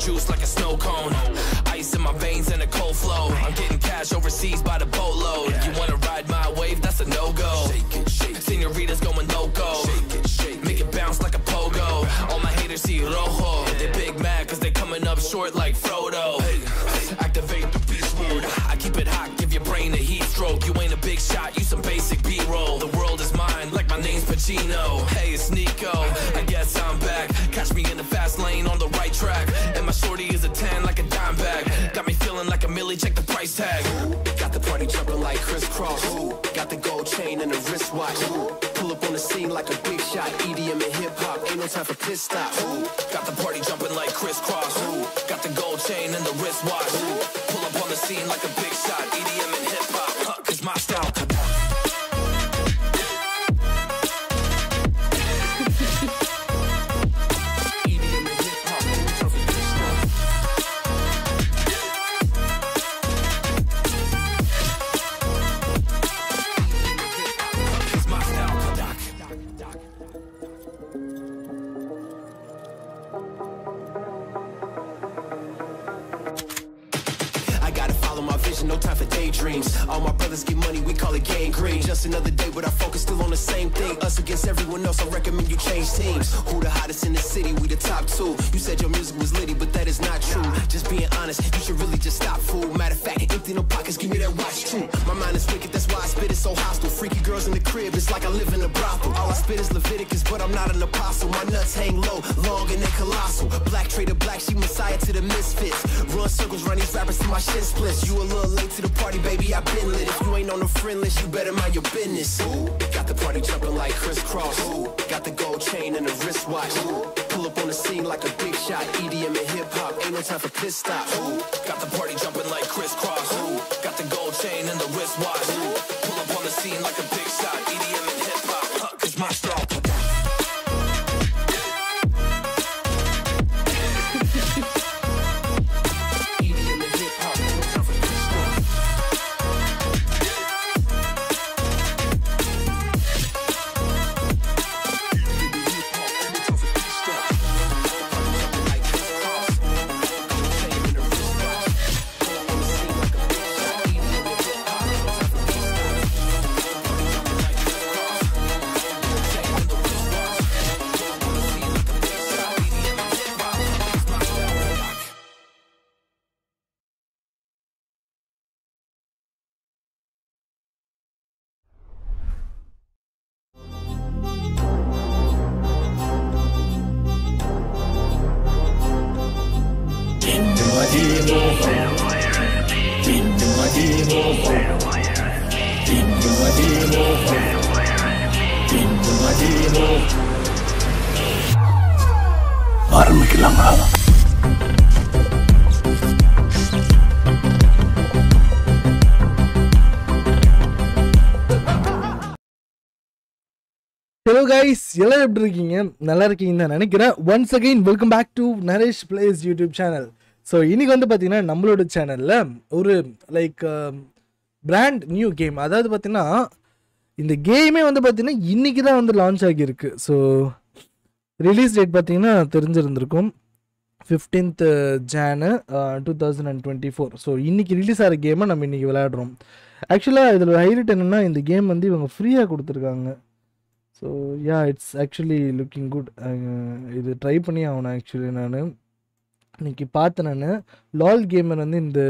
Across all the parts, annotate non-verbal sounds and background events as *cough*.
juice like a snow cone. Ice in my veins and a cold flow. I'm getting cash overseas by the boatload. You wanna ride my wave? That's a no go. Senoritas going loco. Make it bounce like a pogo. All my haters see rojo. They big mad cause they coming up short like Frodo. Activate brain a heat stroke. You ain't a big shot, you some basic B-roll. The world is mine, like my name's Pacino. Hey, it's Nico. I guess I'm back. Catch me in the fast lane on the right track. And my shorty is a 10 like a dime bag. Got me feeling like a millie, check the price tag. Got the party jumping like crisscross. Got the gold chain and the wristwatch. Pull up on the scene like a big shot. EDM and hip hop, ain't no time for pit stop. Got the party jumping like crisscross. Got the gold chain and the wristwatch. Pull I recommend you change teams. Who the hottest in the city? We the top two. You said your music was litty, but that is not true. Just being honest, you should really just stop, fool. Matter of fact, empty no pockets, give me that watch too. My mind is wicked, that's why I spit it so hostile. Freaky crib, it's like I live in a brothel. All I spit is Leviticus, but I'm not an apostle. My nuts hang low, long and then colossal. Black trader, black sheep, messiah to the misfits. Run circles, run these rappers to my shin splits. You a little late to the party, baby, I been lit. If you ain't on the friend list, you better mind your business. Ooh, got the party jumping like crisscross. Ooh, got the gold chain and the wristwatch. Ooh, pull up on the scene like a big shot. EDM and hip hop, ain't no time for pit stop. Ooh, got guys எல்லாம் எப்படி இருக்கீங்க? நல்லா இருக்கீங்கன்னு தான் நினைக்கிறேன். Once again welcome back to Naresh plays YouTube channel so இன்னைக்கு வந்து பார்த்தீங்கன்னா நம்மளோட சேனலில் ஒரு லைக் பிராண்ட் நியூ கேம் அதாவது பார்த்தீங்கன்னா இந்த கேமே வந்து பார்த்தீங்கன்னா இன்றைக்கி தான் வந்து லான்ச் ஆகியிருக்கு. ஸோ ரிலீஸ் டேட் பார்த்தீங்கன்னா தெரிஞ்சிருந்திருக்கும். Fifteenth Jan two thousand and twenty four so இன்றைக்கி ரிலீஸ் ஆகிற கேமை நம்ம இன்றைக்கி விளையாடுறோம். ஆக்சுவலாக இதில் ஹைலைட் என்னென்னா இந்த கேம் வந்து இவங்க ஃப்ரீயாக கொடுத்துருக்காங்க. So yeah it's actually looking good இது ட்ரை பண்ணி ஆகணும் ஆக்சுவலி நான். இன்னைக்கு பார்த்தேன் நான். லால் கேமர் வந்து இந்த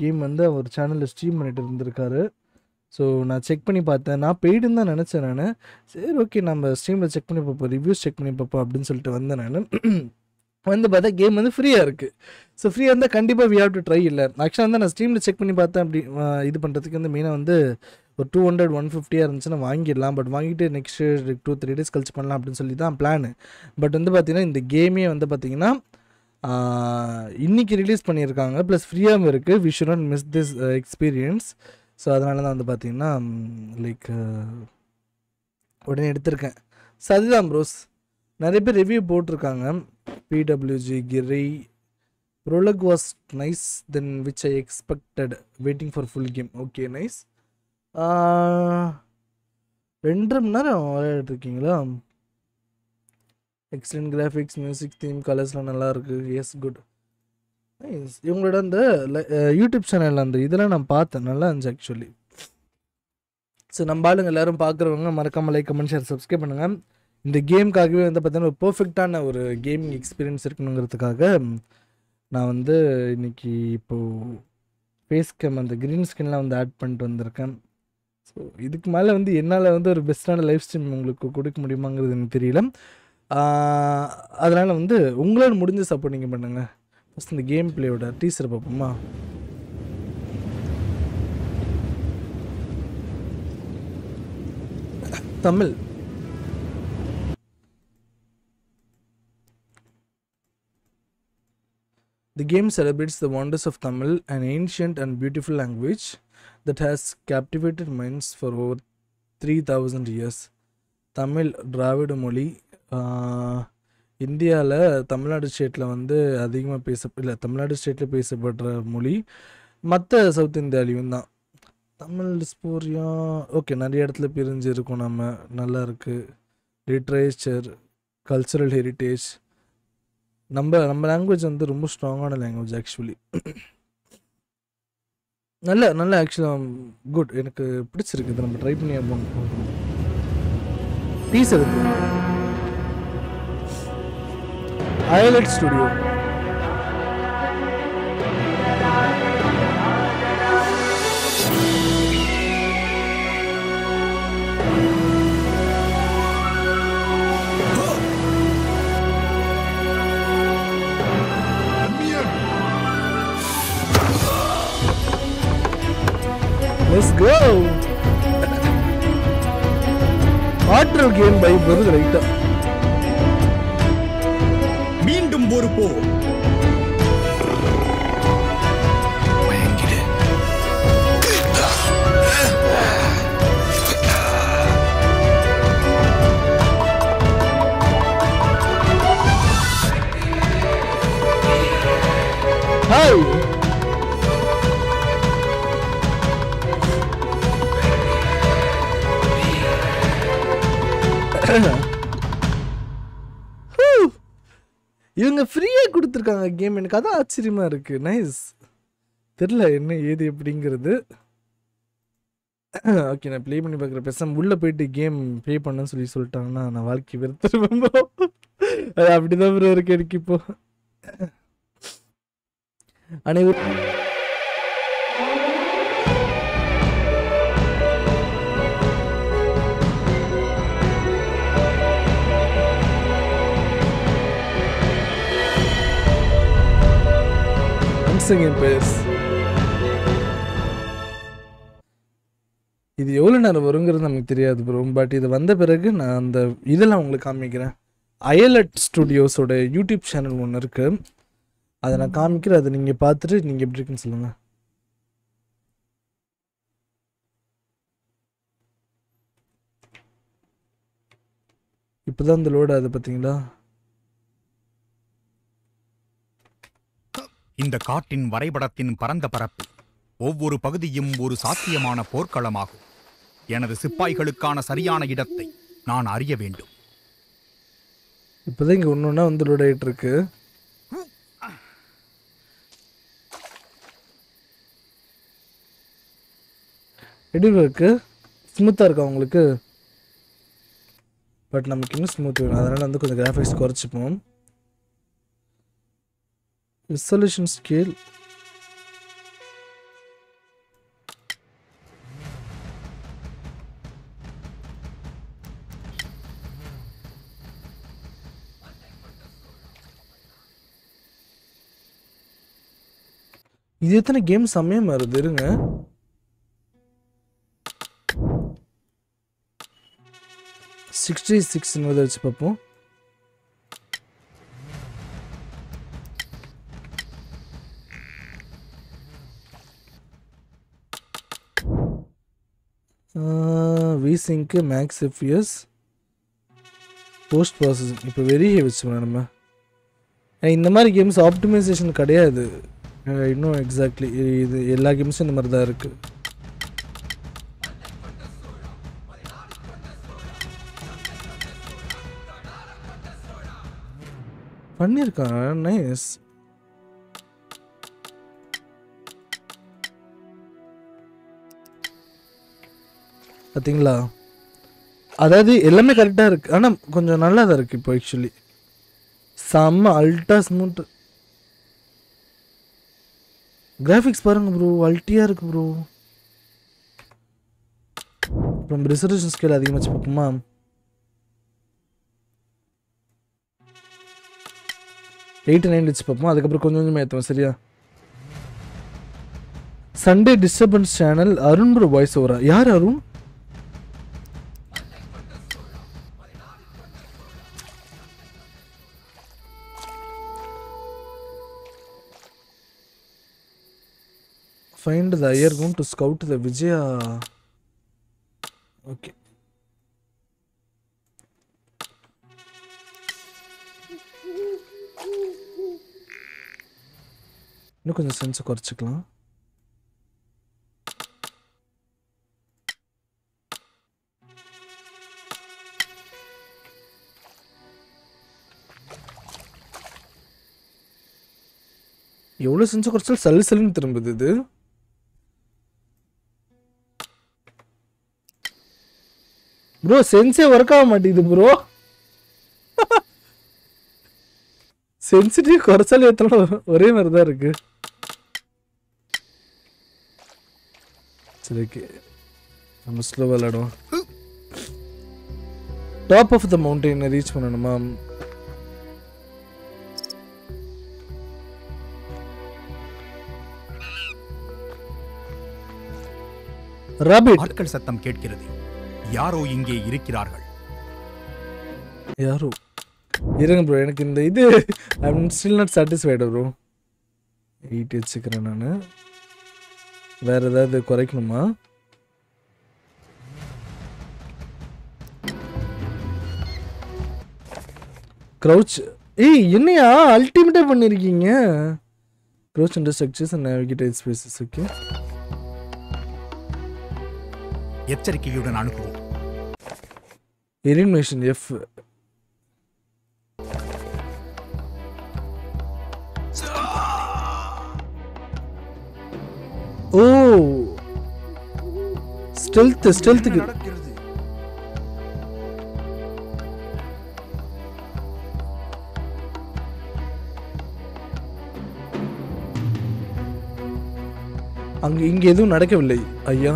கேம் வந்து அவர் சேனலில் ஸ்ட்ரீம் பண்ணிட்டு இருந்திருக்காரு. ஸோ நான் செக் பண்ணி பார்த்தேன். நான் பெய்டுன்னு தான் நினச்சேன் நான். சரி ஓகே நம்ம ஸ்ட்ரீமில் செக் பண்ணி பார்ப்போம் ரிவ்யூஸ் செக் பண்ணி பார்ப்போம் அப்படின்னு சொல்லிட்டு வந்தேன் நான். வந்து பார்த்தா கேம் வந்து ஃப்ரீயாக இருக்குது ஸோ ஃப்ரீயாக இருந்தால் கண்டிப்பாக வி ஹாவ் டு ட்ரை இல்லை. ஆக்சுவலாக வந்து நான் ஸ்ட்ரீமில் செக் பண்ணி பார்த்தேன் அப்படி இது பண்ணுறதுக்கு வந்து மெயினாக வந்து ஒரு டூ ஹண்ட்ரட் ஒன் ஃபிஃப்டியாக இருந்துச்சுன்னா வாங்கிடலாம். பட் வாங்கிட்டு நெக்ஸ்ட் டூ த்ரீ டேஸ் கழிச்சு பண்ணலாம் அப்படின்னு சொல்லி தான் பிளான் பட் வந்து பார்த்திங்கன்னா இந்த கேமே வந்து பார்த்திங்கன்னா இன்றைக்கி ரிலீஸ் பண்ணியிருக்காங்க. ப்ளஸ் ஃப்ரீயாகவும் இருக்குது we should not miss this experience so அதனால தான் வந்து பார்த்திங்கன்னா லைக் உடனே எடுத்திருக்கேன். ஸோ அதுதான் ப்ரோஸ் நிறைய பேர் ரிவ்யூ போட்டிருக்காங்க. PWG Giri prologue was nice then which I expected waiting for full game okay nice ரெண்டரை மணி நேரம் விளையாடிட்டு இருக்கீங்களா எக்ஸலண்ட் கிராஃபிக்ஸ் மியூசிக் தீம் கலர்ஸ்லாம் நல்லா இருக்கு. எஸ் குட் நைஸ் இவங்களோட அந்த யூடியூப் சேனல் அந்த இதெல்லாம் நான் பார்த்தேன். நல்லா இருந்துச்சு ஆக்சுவலி ஸோ நம்ம ஆளுங்க எல்லாரும் பார்க்குறவங்க மறக்காம லைக் கமெண்ட் ஷேர் சப்ஸ்கிரைப் பண்ணுங்க. இந்த கேமுக்காகவே வந்து பார்த்தீங்கன்னா ஒரு பர்ஃபெக்டான ஒரு கேமிங் எக்ஸ்பீரியன்ஸ் இருக்கணுங்கிறதுக்காக நான் வந்து இன்னைக்கு இப்போது ஃபேஸ் கேம் அந்த க்ரீன் ஸ்கின்லாம் வந்து ஆட் பண்ணிட்டு வந்திருக்கேன். ஸோ இதுக்கு மேலே வந்து என்னால் வந்து ஒரு பெஸ்ட்டான லைஃப் ஸ்ட்ரீம் உங்களுக்கு கொடுக்க முடியுமாங்கிறது எனக்கு தெரியல. அதனால் வந்து உங்களால் முடிஞ்ச சப்போர்ட் நீங்கள் பண்ணுங்கள் ஃபஸ்ட் இந்த கேம் பிளேயோட டீசர் பார்ப்போமா? Tamil. The game celebrates the wonders of Tamil, an ancient and beautiful language. That has captivated minds for over 3000 years. Tamil Dravida மொழி இந்தியாவில் தமிழ்நாடு ஸ்டேட்டில் வந்து அதிகமாக பேச இல்லை தமிழ்நாடு ஸ்டேட்டில் பேசப்படுற மொழி மற்ற சவுத் இந்தியாலையும் தான். தமிழ் டிஸ்போரியா ஓகே நிறைய இடத்துல பிரிஞ்சு இருக்கோம் நம்ம. நல்லா இருக்குது லிட்ரேச்சர் கல்ச்சுரல் ஹெரிட்டேஜ் நம்ம நம்ம லாங்குவேஜ் வந்து ரொம்ப ஸ்ட்ராங்கான லாங்குவேஜ் ஆக்சுவலி நல்ல நல்ல ஆக்சுவலாக குட் எனக்கு பிடிச்சிருக்கு. இதை நம்ம ட்ரை பண்ணி பார்ப்போம். பீஸ் இருக்கு ஐலட் ஸ்டுடியோ லெட்ஸ் கோ ஆற்றல் கேம் பை வருது ரைட்டா மீண்டும் ஒரு போர். இவங்க ஃப்ரீயாக கொடுத்துருக்காங்க கேம் எனக்கு அதான் ஆச்சரியமாக இருக்குது நைஸ் தெரில என்ன ஏது எப்படிங்கிறது. ஓகே நான் ப்ளே பண்ணி பார்க்குற பேசாமல் உள்ளே போயிட்டு கேம் ப்ளே பண்ணேன்னு சொல்லி சொல்லிட்டாங்கன்னா நான் வாழ்க்கை வெறுத்துருவேன் bro. அது அப்படிதான் ப்ரோ இருக்கு எனக்கு இப்போ. அனைவரும் அம்சங்கின் பேஸ் இது எவ்வளோ நேரம் வருங்கிறது நமக்கு தெரியாது ப்ரோ பட் இது வந்த பிறகு நான் அந்த இதெல்லாம் உங்களுக்கு காமிக்கிறேன். அயலட் ஸ்டுடியோஸோட யூடியூப் சேனல் ஒன்று இருக்கு. அதை நான் காமிக்கிறேன். அதை நீங்கள் பார்த்துட்டு நீங்கள் எப்படி இருக்குன்னு சொல்லுங்கள் இப்போதான் இந்த லோடு அது பார்த்தீங்களா இந்த காட்டின் வரைபடத்தின் பரந்த பரப்பு. ஒவ்வொரு பகுதியும் ஒரு சாத்தியமான போர்க்களமாகும். எனது சிப்பாய்களுக்கான சரியான இடத்தை நான் அறிய வேண்டும். இப்போதான் இங்கே ஒன்று ஒன்றா வந்து லோட் ஆகிட்டு இருக்கு எப்படி இருக்கு? ஸ்மூத்தாக இருக்கா உங்களுக்கு? பட் நமக்கு இன்னும் ஸ்மூத் வேணும். அதனால் வந்து கொஞ்சம் கிராஃபிக்ஸ் குறைச்சிப்போம். Resolution ஸ்கேல் இது எத்தனை கேம் செம்மையாக மாறுது இருங்க. சிக்ஸ்டி சிக்ஸ் வச்சு பார்ப்போம். ரீசிங்க்கு மேக்ஸ் எஃப்யூஎஸ் போஸ்ட் ப்ராசஸிங் இப்போ வெளியே வச்சுக்கணும் நம்ம. இந்த மாதிரி கேம்ஸ் ஆப்டிமைசேஷன் கிடையாது. இன்னும் எக்ஸாக்ட்லி இது எல்லா கேம்ஸும் இந்த மாதிரி தான் இருக்குது பண்ணியிருக்கான் நைஸ் பார்த்தீங்களா அதாவது எல்லாமே கரெக்டாக இருக்குது ஆனால் கொஞ்சம் நல்லா தான் இருக்குது இப்போ ஆக்சுவலி செம்ம அல்ட்ரா ஸ்மூத் கிராஃபிக்ஸ் பாருங்கள் ப்ரோ அல்ட்டியாக இருக்குது ப்ரோ அப்புறம் ரிசர்வேஷன் ஸ்கேல் அதிகமாச்சு பார்ப்போமா எயிட் நைன் வச்சு பார்ப்போம் அதுக்கப்புறம் கொஞ்சம் கொஞ்சமாக ஏற்றுவோம் சரியா? Sunday disturbance channel Arun bro voice ஓவரா யார் Arun find the air going to scout the Vijaya. Okay. இன்னும் கொஞ்சம் சென்ஸை குறைச்சிக்கலாம் எவ்வளோ சென்ஸை குறைச்சாலும் சல்லு சல்லுன்னு திரும்புது இது ப்ரோ சென்ஸே ஒர்க் ஆக மாட்டேங்குது ப்ரோ சென்சிட்டிவ் குறைச்சல் ஏற்றலாம் ஒரே மாதிரி தான் இருக்கு. சரி ஓகே நம்ம ஸ்லோவாக விளாடுவோம் டாப் ஆஃப் த மவுண்டெயினை ரீச் பண்ணணுமா? ராபிட் ஆட்கள் சத்தம் கேட்கிறது. யாரோ இங்கே இருக்கிறார்கள். யாரோ? இருங்க ப்ரோ எனக்கு இந்த இது I'm still not satisfied bro eight வச்சுக்கிறேன் நான். வேற ஏதாவது குறைக்கணுமா? க்ரௌச் ஏய் என்னையா அல்டிமேட்டாக பண்ணியிருக்கீங்க crouch under structures and navigate spaces okay எச்சரிக்கையுடன் அணுகுவோம் எலிமினேஷன் எஃப் ஓ. ஸ்டெல்த் ஸ்டெல்த்துக்கு அங்கு இங்க எதுவும் நடக்கவில்லை ஐயா.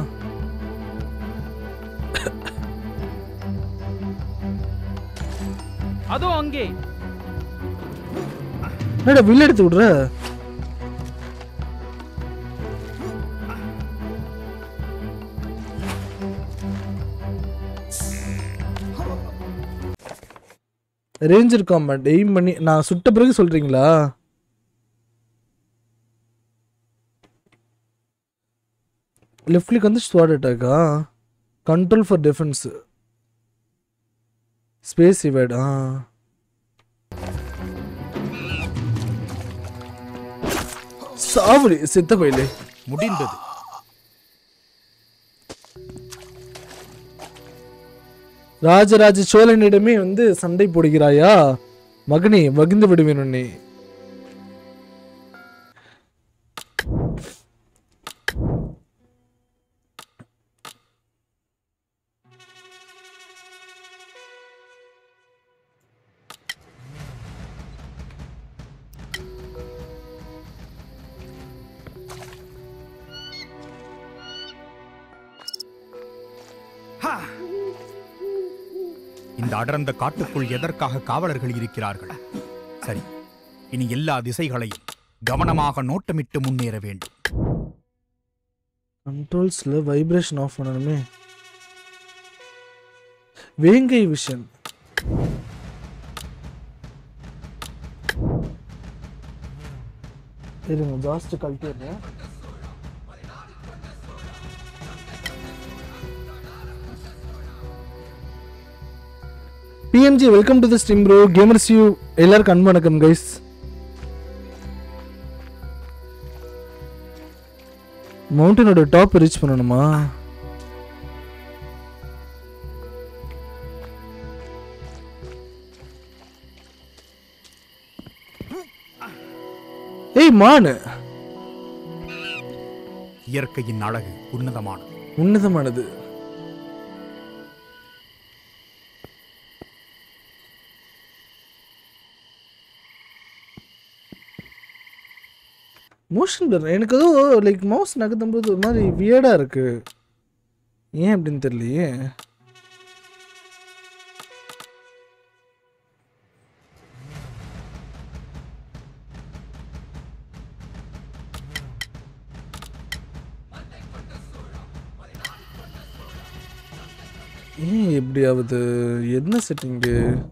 என்னடா வில் எடுத்து விடுற? ரேஞ்சர் காம்பேட் எய்ம் பண்ணி நான் சுட்ட பிறகு சொல்றீங்களா? லெஃப்ட் கிளிக் வந்து swat அட்டாக்கா control for defence space evade ஆ. சாவடி செத்த பயிலே முடிந்தது. ராஜராஜ சோழனிடமே வந்து சண்டை போடுகிறாயா? மகனே மகிழ்ந்து விடுவேன் உன்னை. இந்த அடர்ந்த காட்டுக்குள் எதற்காக காவலர்கள் இருக்கிறார்கள்? சரி இனி எல்லா திசைகளையும் கவனமாக நோட்டமிட்டு முன்னேற வேண்டும். கண்ட்ரோல்ஸ்ல வைப்ரேஷன் ஆஃப் பண்ணணுமே. வேங்கை விஷன் இருங்க just கழட்டிடுறேன் PMG welcome to the stream bro gamers you எல்லாருக்கும் அன்பு வணக்கம் கைஸ் மவுண்டனோட டாப் ரீச் பண்ணணுமா? ஏய் மானு. இயற்கையின் அழகு உன்னதமானது. உன்னதமானது. மோஷன் பிளர் எனக்கு ஏதோ லைக் மவுஸ் நகர்த்தும் போது ஒரு மாதிரி வியர்டாக இருக்கு. ஏன் அப்படின்னு தெரியலையே. ஏன் எப்படி ஆகுது? என்ன செட்டிங்கு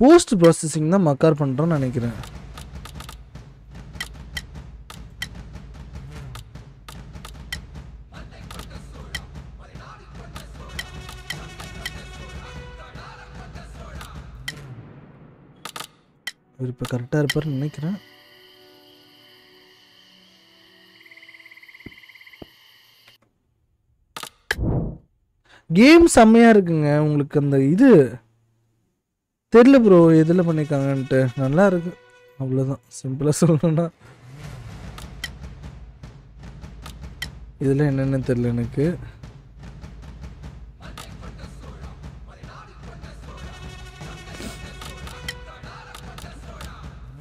போஸ்ட் ப்ராசஸிங் தான் மக்கார் பண்ணுறோன்னு நினைக்கிறேன். இவர் இப்போ கரெக்டாக இருப்பார்னு நினைக்கிறேன். கேம் செம்மையாக இருக்குங்க. உங்களுக்கு அந்த இது தெரில ப்ரோ எதில் பண்ணியிருக்காங்கன்ட்டு நல்லா இருக்கு அவ்வளோதான் சிம்பிளாக சொல்லணும்னா. இதில் என்னென்னு தெரில எனக்கு.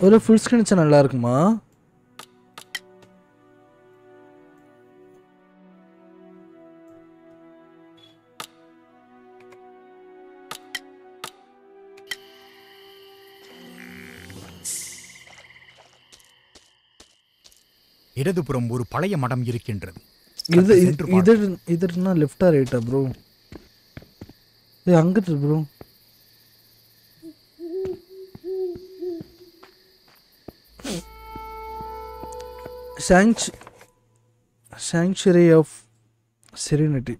ஒரு ஃபுல் ஸ்க்ரீன் வச்சா நல்லா இருக்குமா இடதுபுறம் ஒரு பழைய மடம் இருக்கின்றது. இது இது இதுனா லெஃப்டா ரைட்டா ப்ரோ இது அங்கிட்டு ப்ரோ சாங்ச் சாங்சுரி ஆஃப் செரினிட்டி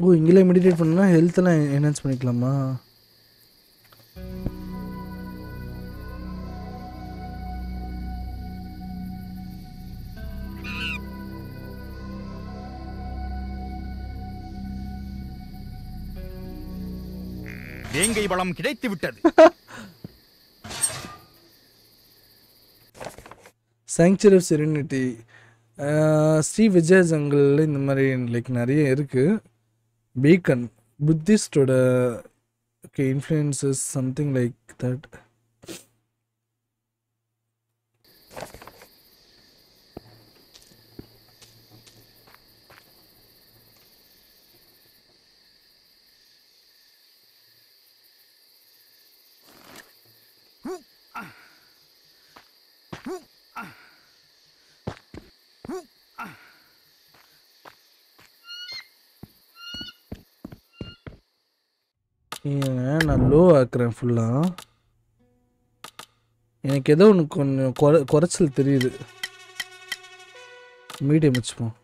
ஓ இங்கே மெடிடேட் பண்ணா ஹெல்த்தெல்லாம் என்ஹான்ஸ் பண்ணிக்கலாமா? வேங்கை வளம் கிடைத்து விட்டது. Sanctuary of serenity Sri Vijaya jungle இந்த மாதிரி லைக் நிறைய இருக்குது beacon புத்திஸ்டோட okay influences something like that ஏங்க நான் லோ ஆக்குறேன் ஃபுல்லாக எனக்கு ஏதோ ஒன்று கொஞ்சம் குறை குறைச்சல் தெரியுது. மீடியம் வச்சுப்போம்.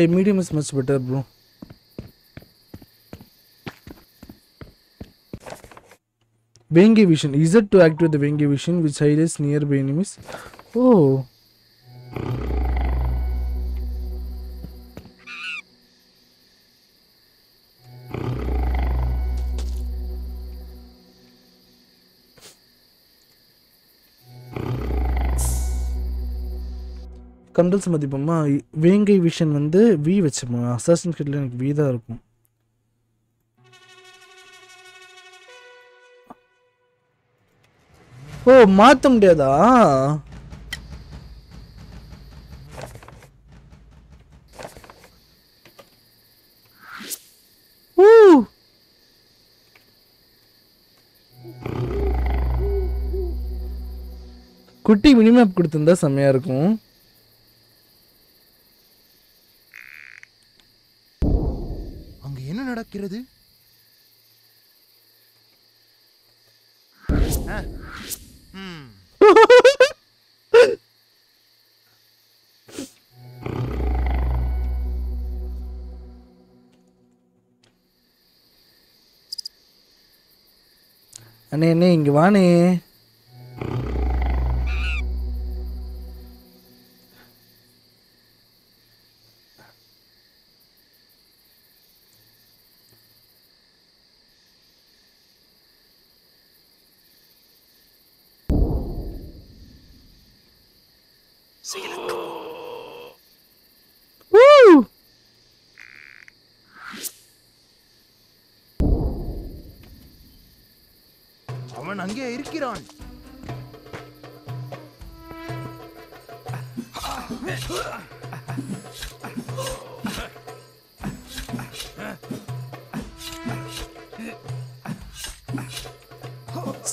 ஏய் medium is much better bro Vengi vision. Is it to activate the Vengi vision which highlights nearby enemies? Oh. Controls மதிப்போமா வேங்கை விஷன் வந்து வி வச்சுப்போம் அசாசன் கிட்ல எனக்கு வி தான் இருக்கும் ஓ மாத்த முடியாதா? குட்டி மினிமேப் கொடுத்துருந்தா செம்மையா இருக்கும். அங்கே என்ன நடக்கிறது? Nih nih gimana nih?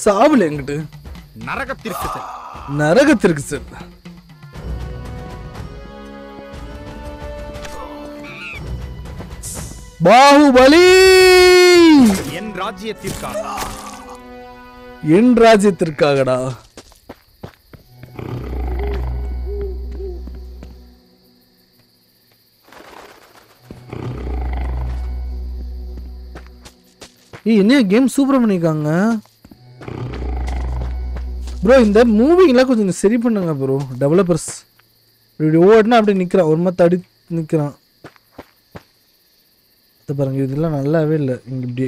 சாவல எங்கிட்டு? நரகத்திற்கு செல். நரகத்திற்கு சார் பாகுபலி! என் ராஜ்யத்திற்காக. என் ராஜ்யத்திற்காகடா. ஏய் என்ன கேம் சூப்பராக பண்ணியிருக்காங்க ப்ரோ இந்த மூவிங்லாம் கொஞ்சம் சரி பண்ணுங்க ப்ரோ டெவலப்பர்ஸ் இப்படி ஓடினா அப்படியே நிற்கிறான் ஒரு மாதிரி தடி நிற்கிறான் இது பாருங்க இதெல்லாம் நல்லாவே இல்லை. இங்கே இப்படி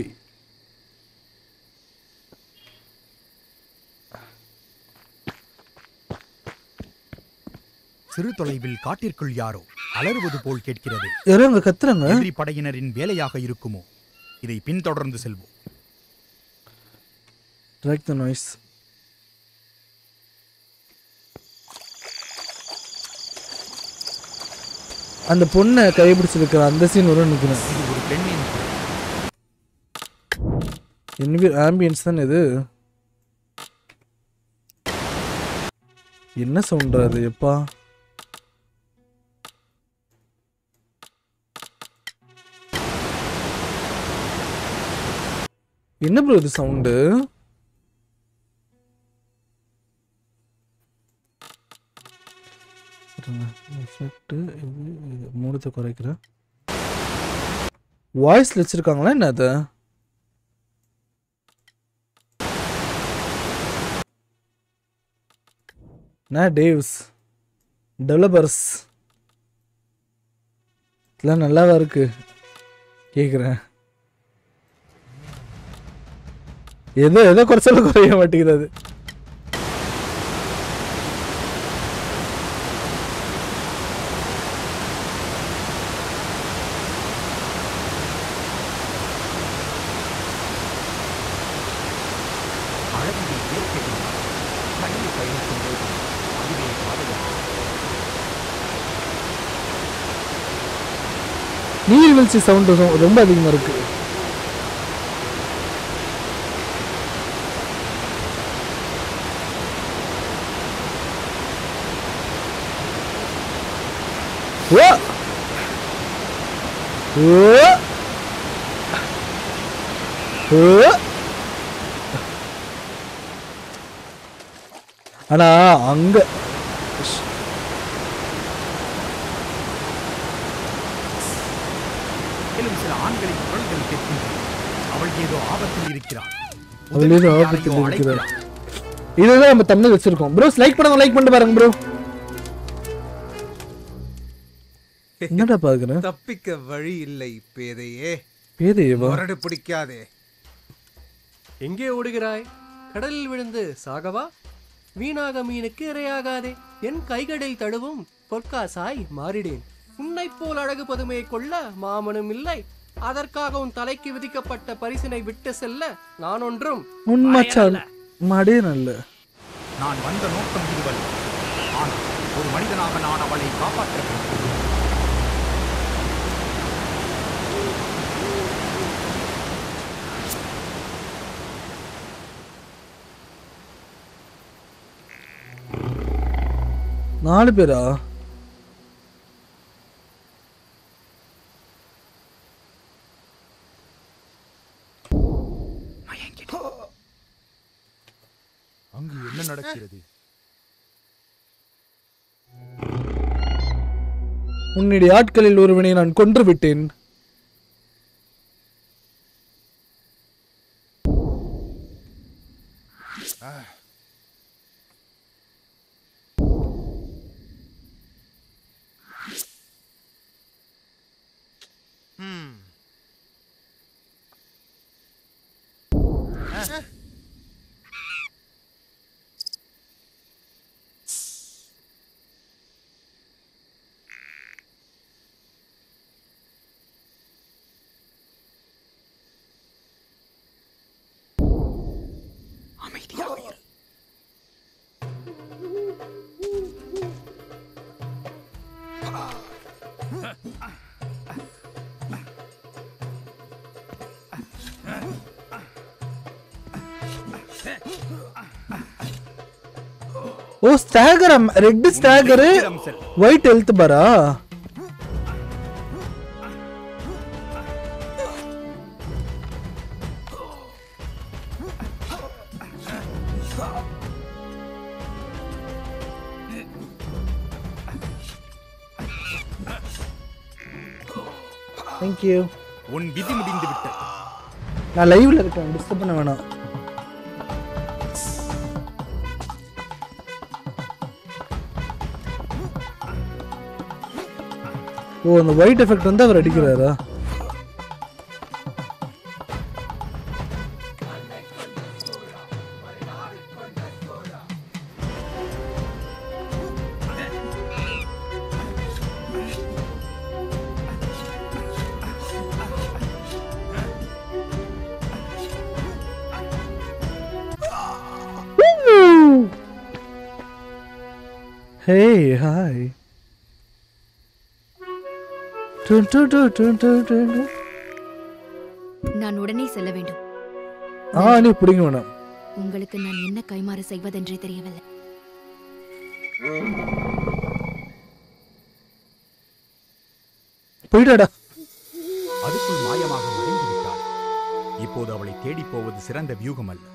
சிறு தொலைவில் காட்டிற்குள் யாரோ அலறுவது போல் கேட்கிறது. யாரோ அங்கே கத்துறாங்க? எதிரி படையினரின் வேலையாக இருக்குமோ? இதை பின்தொடர்ந்து செல்வோம். Track the noise. அந்த பொண்ணை கைப்பிடிச்சிருக்கிற அந்த சீன் வரும் நிற்கிறேன் ஒரு என்வி ஆம்பியன்ஸ் தானே இது? என்ன சவுண்டா அது எப்பா? என்ன ப்ரோ இது சவுண்டு எஃபெக்ட்டு இது மூணத்தை குறைக்கிறேன். வாய்ஸில் வச்சுருக்காங்களா என்ன அது? நான் டேவ்ஸ் டெவலப்பர்ஸ் இதெல்லாம் நல்லாவா இருக்கு? கேட்குறேன் எதோ எதோ குறைச்சாலும் குறைய மாட்டேங்குது அது அழகிய இயற்கையின் கடலில் பயணிக்கும் போது அதுவே பாதையாகும் நீர்வீழ்ச்சி சவுண்டு ரொம்ப அதிகமாக இருக்கு. ஓ! ஓ! ஓ! ஆனா அங்க மேலும் சில ஆண்களின் குரல்கள் கேட்கின்றன அவள் ஏதோ ஆபத்தில் இருக்கிறார் உதவிக்கு ஆபத்தில் இருக்கிறார். இதுதான் நம்ம தமிழ் வச்சிருக்கோம். ப்ரோஸ் லைக் பண்ணுங்க லைக் பண்ணிட்டு பாருங்க ப்ரோ. என்னடா பாக்குறேன் தப்பிக்க வழி இல்லை பேதையே. பேதையவா? முரடு பிடிக்காதே. எங்கே ஓடுகிறாய்? கடலில் விழுந்து சாகவா? வீணாக மீனுக்கு இரையாகாதே. என் கைகளில் தழுவும் பொற்காசாய் மாறிடேன். உன்னைப் போல் அழகு பதுமையை கொள்ள மாமனும் இல்லை. அதற்காக உன் தலைக்கு விதிக்கப்பட்ட பரிசினை விட்டு செல்ல நான் ஒன்றும் உண்மைச்சால் மாடே நல்ல நான் வந்த நோக்கம் இதுவல்ல. ஆனால் ஒரு மனிதனாக நான் அவளை காப்பாற்ற வேண்டும் நாலு பேரா அங்கு என்ன நடக்கிறது? உன்னுடைய ஆட்களில் ஒருவனை நான் கொன்று விட்டேன். ஓ ஸ்டாகர் ரெட் ஸ்டாகரு இடம் செல். ஒயிட் ஹெல்த் பாரா தேங்க்யூ உன் விதி முடிந்து விட்டது நான் லைவ்ல இருக்கேன் டிஸ்டர்ப் பண்ண வேணாம். ஓ அந்த ஒயிட் எஃபெக்ட் வந்து அவர் அடிக்கிறாரா? நான் உடனே செல்ல வேண்டும். ஆ நீ பிடிங்க வேணாம் உங்களுக்கு நான் என்ன கைமாறு செய்வதென்றே தெரியவில்லை. போயிட்டாடா. அதுக்குள் மாயமாக மறைந்து விட்டாள் இப்போது அவளை தேடிப் போவது சிறந்த வியூகம் அல்ல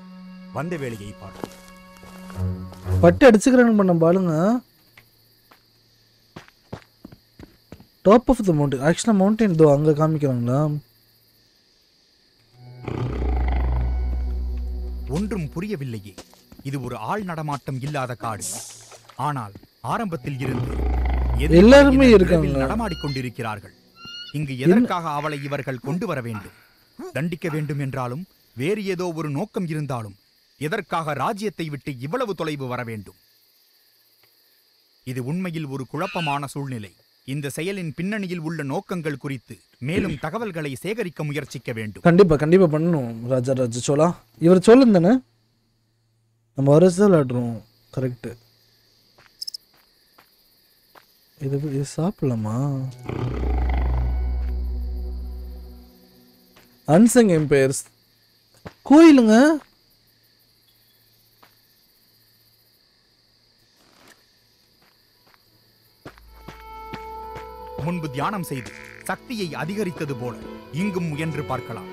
வந்த வேலையை பார். பட்டு அடிச்சுக்கிறேன்னு பண்ண பாலுங்க டாப் ஆஃப் த மவுண்டன் ஆக்சுவலாக மவுண்டன் இதோ அங்கே காமிக்கிறாங்களா? ஒன்றும் புரியவில்லையே. இது ஒரு ஆள் நடமாட்டம் இல்லாத காடு. ஆனால் ஆரம்பத்தில் இருந்து எல்லாருமே இருக்காங்க. நடமாடிக் கொண்டிருக்கிறார்கள். இங்கு எதற்காக அவளை இவர்கள் கொண்டு வர வேண்டும்? தண்டிக்க வேண்டும் என்றாலும் வேறு ஏதோ ஒரு நோக்கம் இருந்தாலும் எதற்காக ராஜ்யத்தை விட்டு இவ்வளவு தொலைவு வர வேண்டும்? இது உண்மையில் ஒரு குழப்பமான சூழ்நிலை. இந்த செயலின் பின்னணியில் உள்ள நோக்கங்கள் குறித்து மேலும் தகவல்களை சேகரிக்க முயற்சிக்க வேண்டும். கண்டிப்பாக கண்டிப்பாக பண்ணணும் ராஜா ராஜா சோலா இவர் சோழன் தானே? நம்ம வருஷம் விளையாடுறோம் கரெக்டு இது இது சாப்பிடலாமா? அன்சங் எம்பையர்ஸ் கோயிலுங்க? முன்பு தியானம் செய்து சக்தியை அதிகரித்தது போல இங்கும் முயன்று பார்க்கலாம்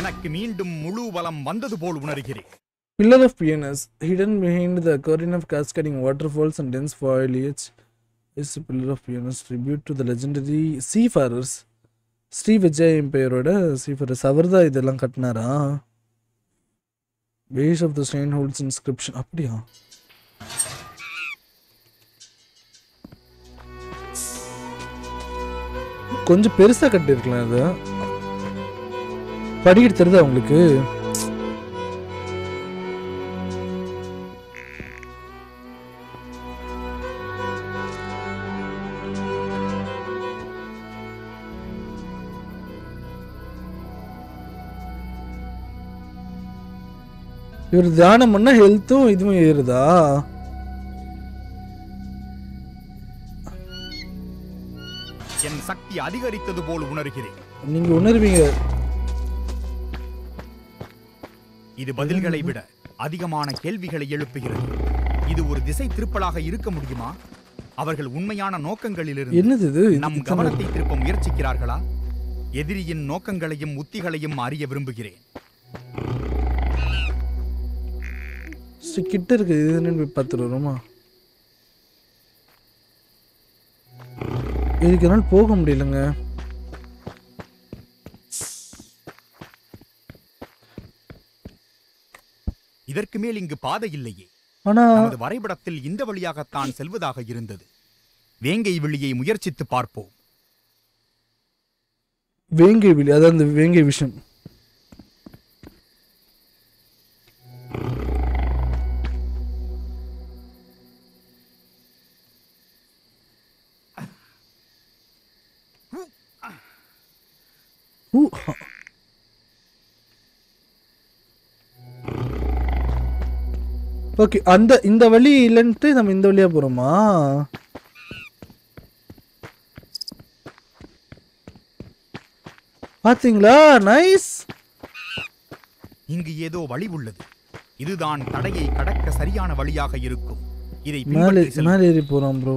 எனக்கு மீண்டும் முழு பலம் வந்தது போல் உணர்கிறேன் Pillar of Pianus, hidden behind the curtain of cascading waterfalls and dense foliage, is pillar of of tribute to the legendary seafarers Sri Vijay எம்பையரோட seafarers அவர் தான் இதெல்லாம் கட்டினாரா? Base of the stone holds inscription அப்படியா? கொஞ்சம் பெருசாக கட்டியிருக்கலாம் அது படிக்கிட்டு தெரியுதா உங்களுக்கு? இவர் தியானம் பண்ணா ஹெல்த்தும் இதுவும் ஏறுதா? என் சக்தி அதிகரித்தது போல் உணர்கிறேன். நீங்க உணர்வீங்க. இது பதில்களை விட அதிகமான கேள்விகளை எழுப்புகிறது. இது ஒரு திசை திருப்பலாக இருக்க முடியுமா? அவர்கள் உண்மையான நோக்கங்களிலிருந்து என்னது இது? நம் கவனத்தை திருப்ப முயற்சிக்கிறார்களா? எதிரியின் நோக்கங்களையும் உத்திகளையும் அறிய விரும்புகிறேன். கிட்ட இருக்கு இது என்னன்னு போய் பார்த்துட்டு இதுக்கு என்னால் போக முடியலங்க இதற்கு மேல் இங்கு பாதை இல்லையே. நமது வரைபடத்தில் இந்த வழியாகத்தான் செல்வதாக இருந்தது. வேங்கை விழியை முயற்சித்து பார்ப்போம். வேங்கை விழி அதான் அந்த வேங்கை விஷயம் ஹ. ஓகே அந்த இந்த வழி இல்லைன்ட்டு நம்ம இந்த வழியா போறோமா? பாத்தீங்களா? நைஸ் இங்கு ஏதோ வழி உள்ளது. இதுதான் தடையை கடக்க சரியான வழியாக இருக்கும். இதை மேலே. மேலே ஏறி போறோம் ப்ரோ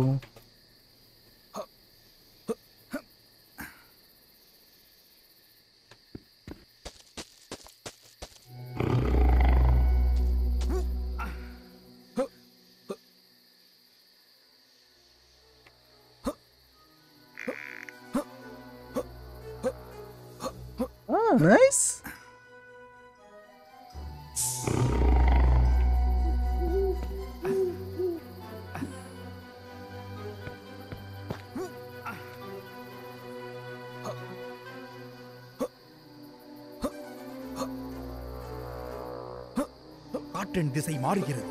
காற்றின் திசை மாறுகிறது.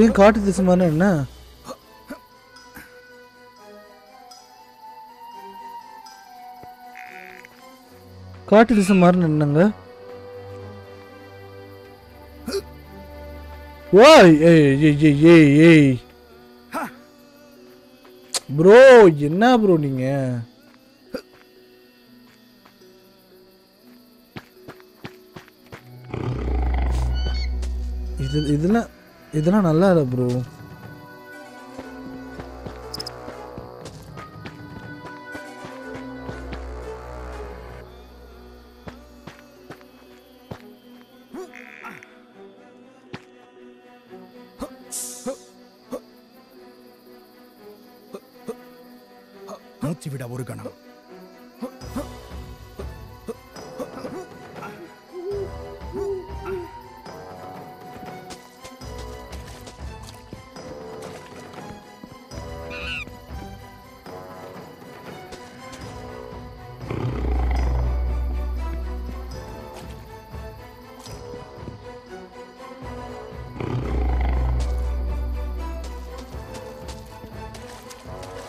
ஏன் காட்டு திசை மாதிரி என்ன? காட்டு திசை மாதிரி என்னங்க? ஓய் ஏய் ஏய் ஏய் ஏய் ஏய். ப்ரோ என்ன ப்ரோ நீங்க? இது இதெல்லாம் இதெல்லாம் நல்லா இல்லை ப்ரோ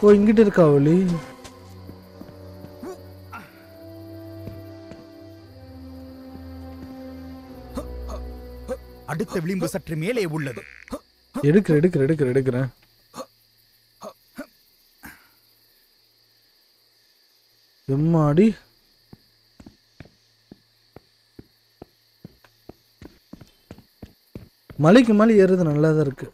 ஓ இங்கிட்டு இருக்கா வழி அடுத்த விளிம்பு சற்று மேலே உள்ளது. எடுக்கிறேன் எடுக்கிறேன் எடுக்கிறேன் எடுக்கிறேன் எம்மாடி? மலைக்கு மலை ஏறுறது நல்லா தான் இருக்கு.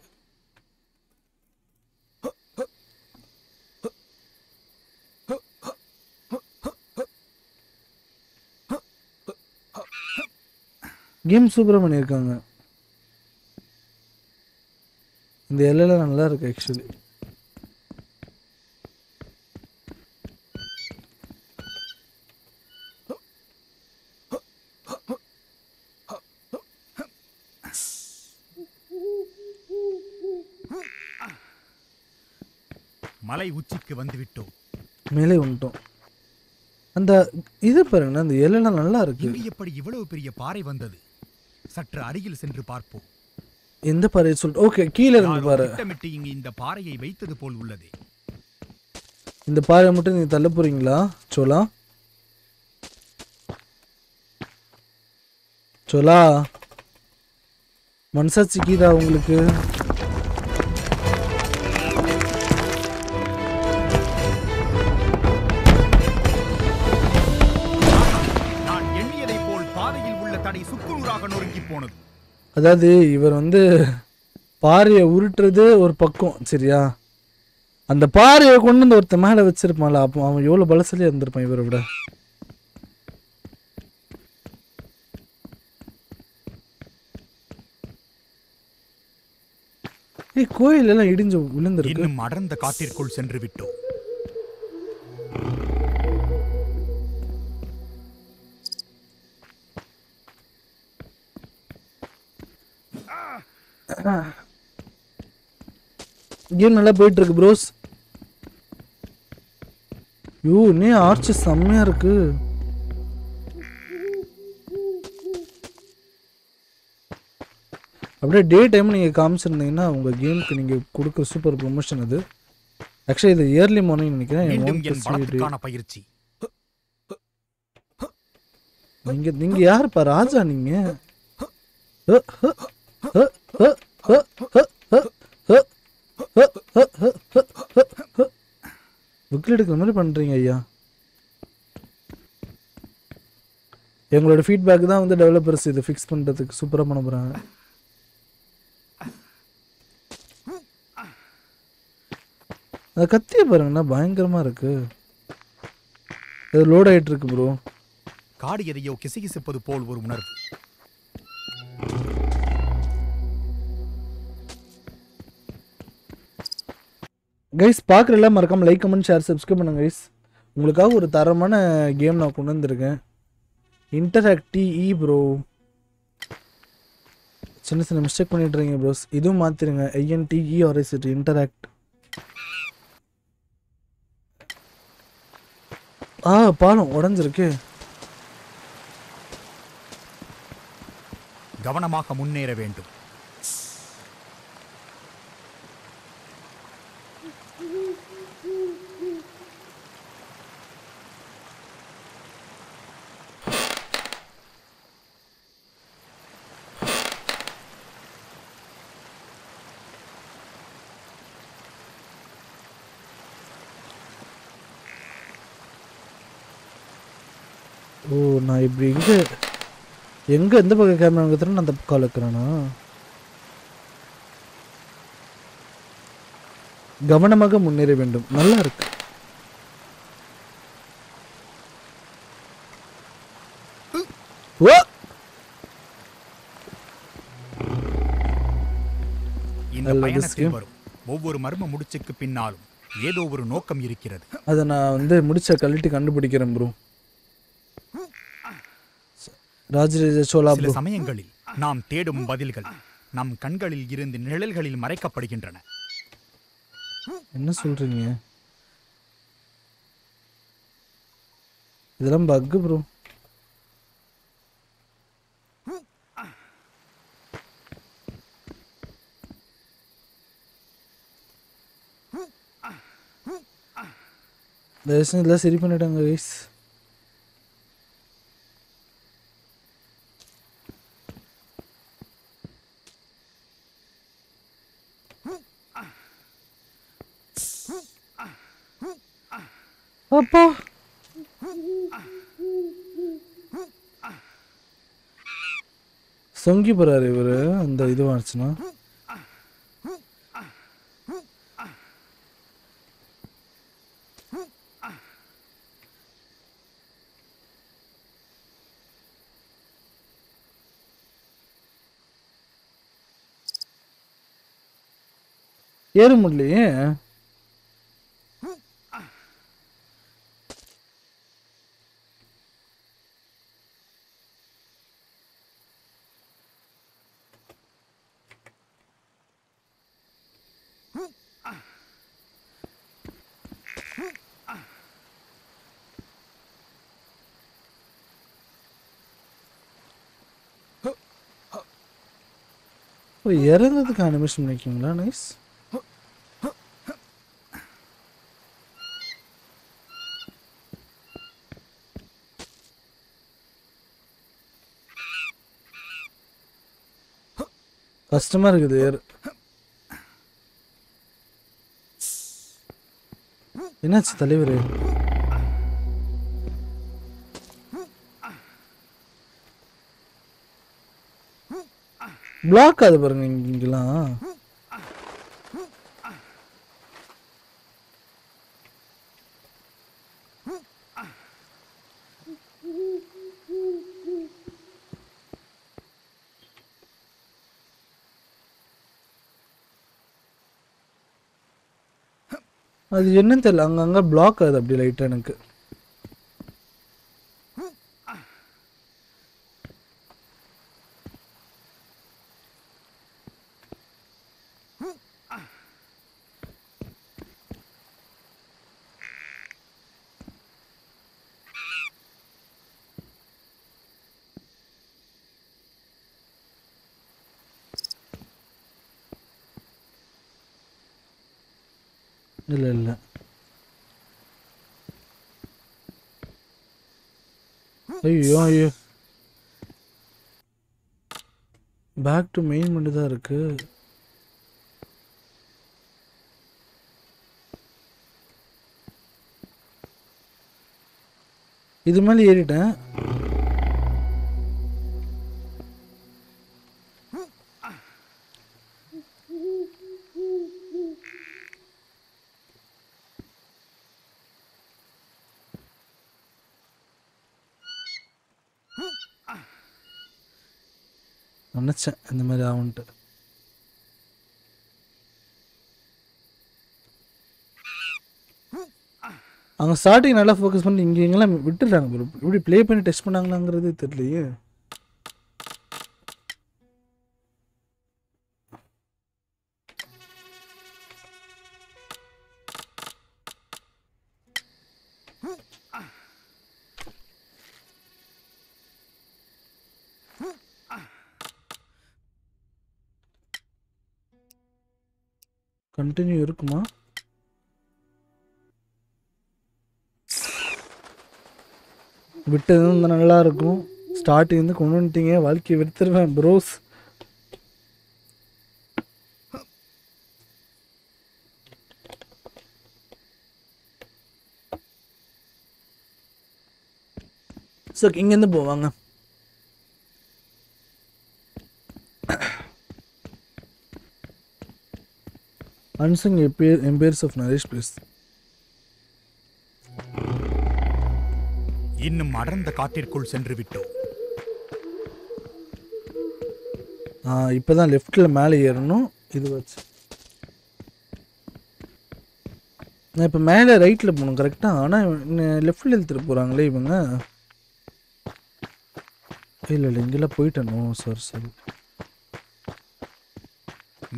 கேம் சூப்பராக பண்ணியிருக்காங்க இந்த எல்லாம் நல்லா இருக்கு ஆக்சுவலி மலை உச்சிக்கு வந்துவிட்டோம். மேலே வந்துட்டோம். அந்த இது பாருங்கண்ணா அந்த இலைலாம் நல்லா இருக்கு. எப்படி இவ்வளவு பெரிய பாறை வந்தது? சற்று அருகில் சென்று பார்ப்போம். எந்த பாறை சொல்லிட்டு ஓகே கீழே இருந்து பாரு திட்டமிட்டு இங்கு இந்த பாறையை வைத்தது போல் உள்ளதே. இந்த பாறை மட்டும் நீங்க தள்ள போறீங்களா சோலா சோலா மனசாட்சி கீதா உங்களுக்கு? அதாவது இவர் வந்து பாறையை உருட்டுறது ஒரு பக்கம் சரியா? அந்த பாறையை கொண்டு வந்து ஒருத்தன் மேலே வச்சிருப்பான்ல அப்போ அவன் எவ்வளோ பலசலியாக இருந்திருப்பான் இவரை விட. ஏய் கோயில் எல்லாம் இடிஞ்சு விழுந்திருக்கு. இன்னும் அடர்ந்த காட்டிற்குள் சென்று விட்டோம் கேம் நல்லா போயிட்டு இருக்கு ப்ரோஸ் யூ நீ ஆர்ச் செம்மையா இருக்கு. அப்படியே டே டைம் நீங்கள் காமிச்சிருந்தீங்கன்னா உங்கள் கேமுக்கு நீங்கள் கொடுக்குற சூப்பர் ப்ரொமோஷன் அது. ஆக்சுவலி இது இயர்லி மார்னிங் நினைக்கிறேன். பயிற்சி. நீங்க நீங்க யாருப்பா? ராஜா நீங்க? புக்கில் எடுக்கிற மாதிரி பண்ணுறீங்க ஐயா. எங்களோட ஃபீட்பேக் தான் வந்து டெவலப்பர்ஸ் இதை ஃபிக்ஸ் பண்ணுறதுக்கு சூப்பராக பண்ண போகிறாங்க அந்த கத்தியை பாருங்கண்ணா பயங்கரமாக இருக்கு. இது லோட் ஆகிட்டு இருக்கு ப்ரோ காடு எதையோ கிசுகிசுப்பது போல் ஒரு உணர்வு. கைஸ் பார்க்குறல மறக்காம லைக் கமெண்ட் ஷேர் சப்ஸ்கிரைப் பண்ணுங்க கைஸ் உங்களுக்காக ஒரு தரமான கேம் நான் கொண்டு வந்திருக்கேன். இன்டராக்டி இ ப்ரோ சின்ன சின்ன மிஸ்டேக் பண்ணிட்டுருங்க ப்ரோஸ் இதுவும் மாற்றிருங்க ஐஎன்டி இஆர்எஸ்டி இன்டராக்ட் ஆ பாலம் உடஞ்சிருக்கு. கவனமாக முன்னேற வேண்டும் ஓ நான் இப்படி எங்கே எங்கே எந்த பக்கம் கேமரா வைக்கிறேன்னு அந்த பக்கம் வைக்கிறேனா கவனமாக முன்னேற வேண்டும். நல்லா இருக்கு. ஓ! இந்த நல்ல பயணத்தில் விஷயம். வரும். ஒவ்வொரு மர்ம முடிச்சுக்கு பின்னாலும் ஏதோ ஒரு நோக்கம் இருக்கிறது. அதை நான் வந்து முடிச்ச கழட்டி கண்டுபிடிக்கிறேன் ப்ரோ ராஜராஜ சோழா சில சமயங்களில் நாம் தேடும் பதில்கள் நம் கண்களில் இருந்து நிழல்களில் மறைக்கப்படுகின்றன. என்ன சொல்றீங்க? இதெல்லாம் பக்கு ப்ரோ தயவுசெய்து இதெல்லாம் சரி பண்ணிட்டாங்க கைஸ் அப்பா. சொங்கி போறாரு இவரு. அந்த இது ஆச்சுன்னா ஏறு முடியலையே ஓ இறந்ததுக்கு அனிமேஷன் பண்ணிக்கிங்களா நைஸ் கஷ்டமா இருக்குது ஏறு என்னாச்சு தலைவர் பிளாக் ஆகுது பாருங்க இங்கெல்லாம். அது என்னன்னு தெரியல. அங்கங்க பிளாக் ஆகுது அப்படி லைட்டாக எனக்கு இல்லை இல்லை ஐயோ ஐயோ. பேக் டு மெயின் மட்டும் தான் இருக்கு. இது மேலே ஏறிட்டேன் நினச்சேன் இந்த மாதிரி ஆகுன்ட்டு அவங்க ஸ்டார்டிங் நல்லா ஃபோக்கஸ் பண்ணி இங்கே எங்கெல்லாம் விட்டுடுறாங்க bro. இப்படி ப்ளே பண்ணி டெஸ்ட் பண்ணாங்களாங்கிறது தெரியலையே விட்டது வந்து நல்லா இருக்கும் ஸ்டார்டிங் வந்து கொண்டு வந்துட்டீங்க. வாழ்க்கையை விடுத்துருவேன் ப்ரோஸ் ஸோ இங்கேருந்து போவாங்க அன்சங் எப்பேர் எம்பேர்ஸ் ஆஃப் நரேஷ் ப்ளீஸ் இன்னும் அடர்ந்த காட்டிற்குள் சென்று விட்டோம் இப்போ தான் லெஃப்டில் மேலே ஏறணும். இது வச்சு. நான் இப்போ மேலே ரைட்டில் போகணும் கரெக்டாக ஆனால் லெஃப்டில் இழுத்துட்டு போகிறாங்களே இவங்க. இல்லை இல்லை இங்கெல்லாம் போயிட்டனோ? சார் சரி.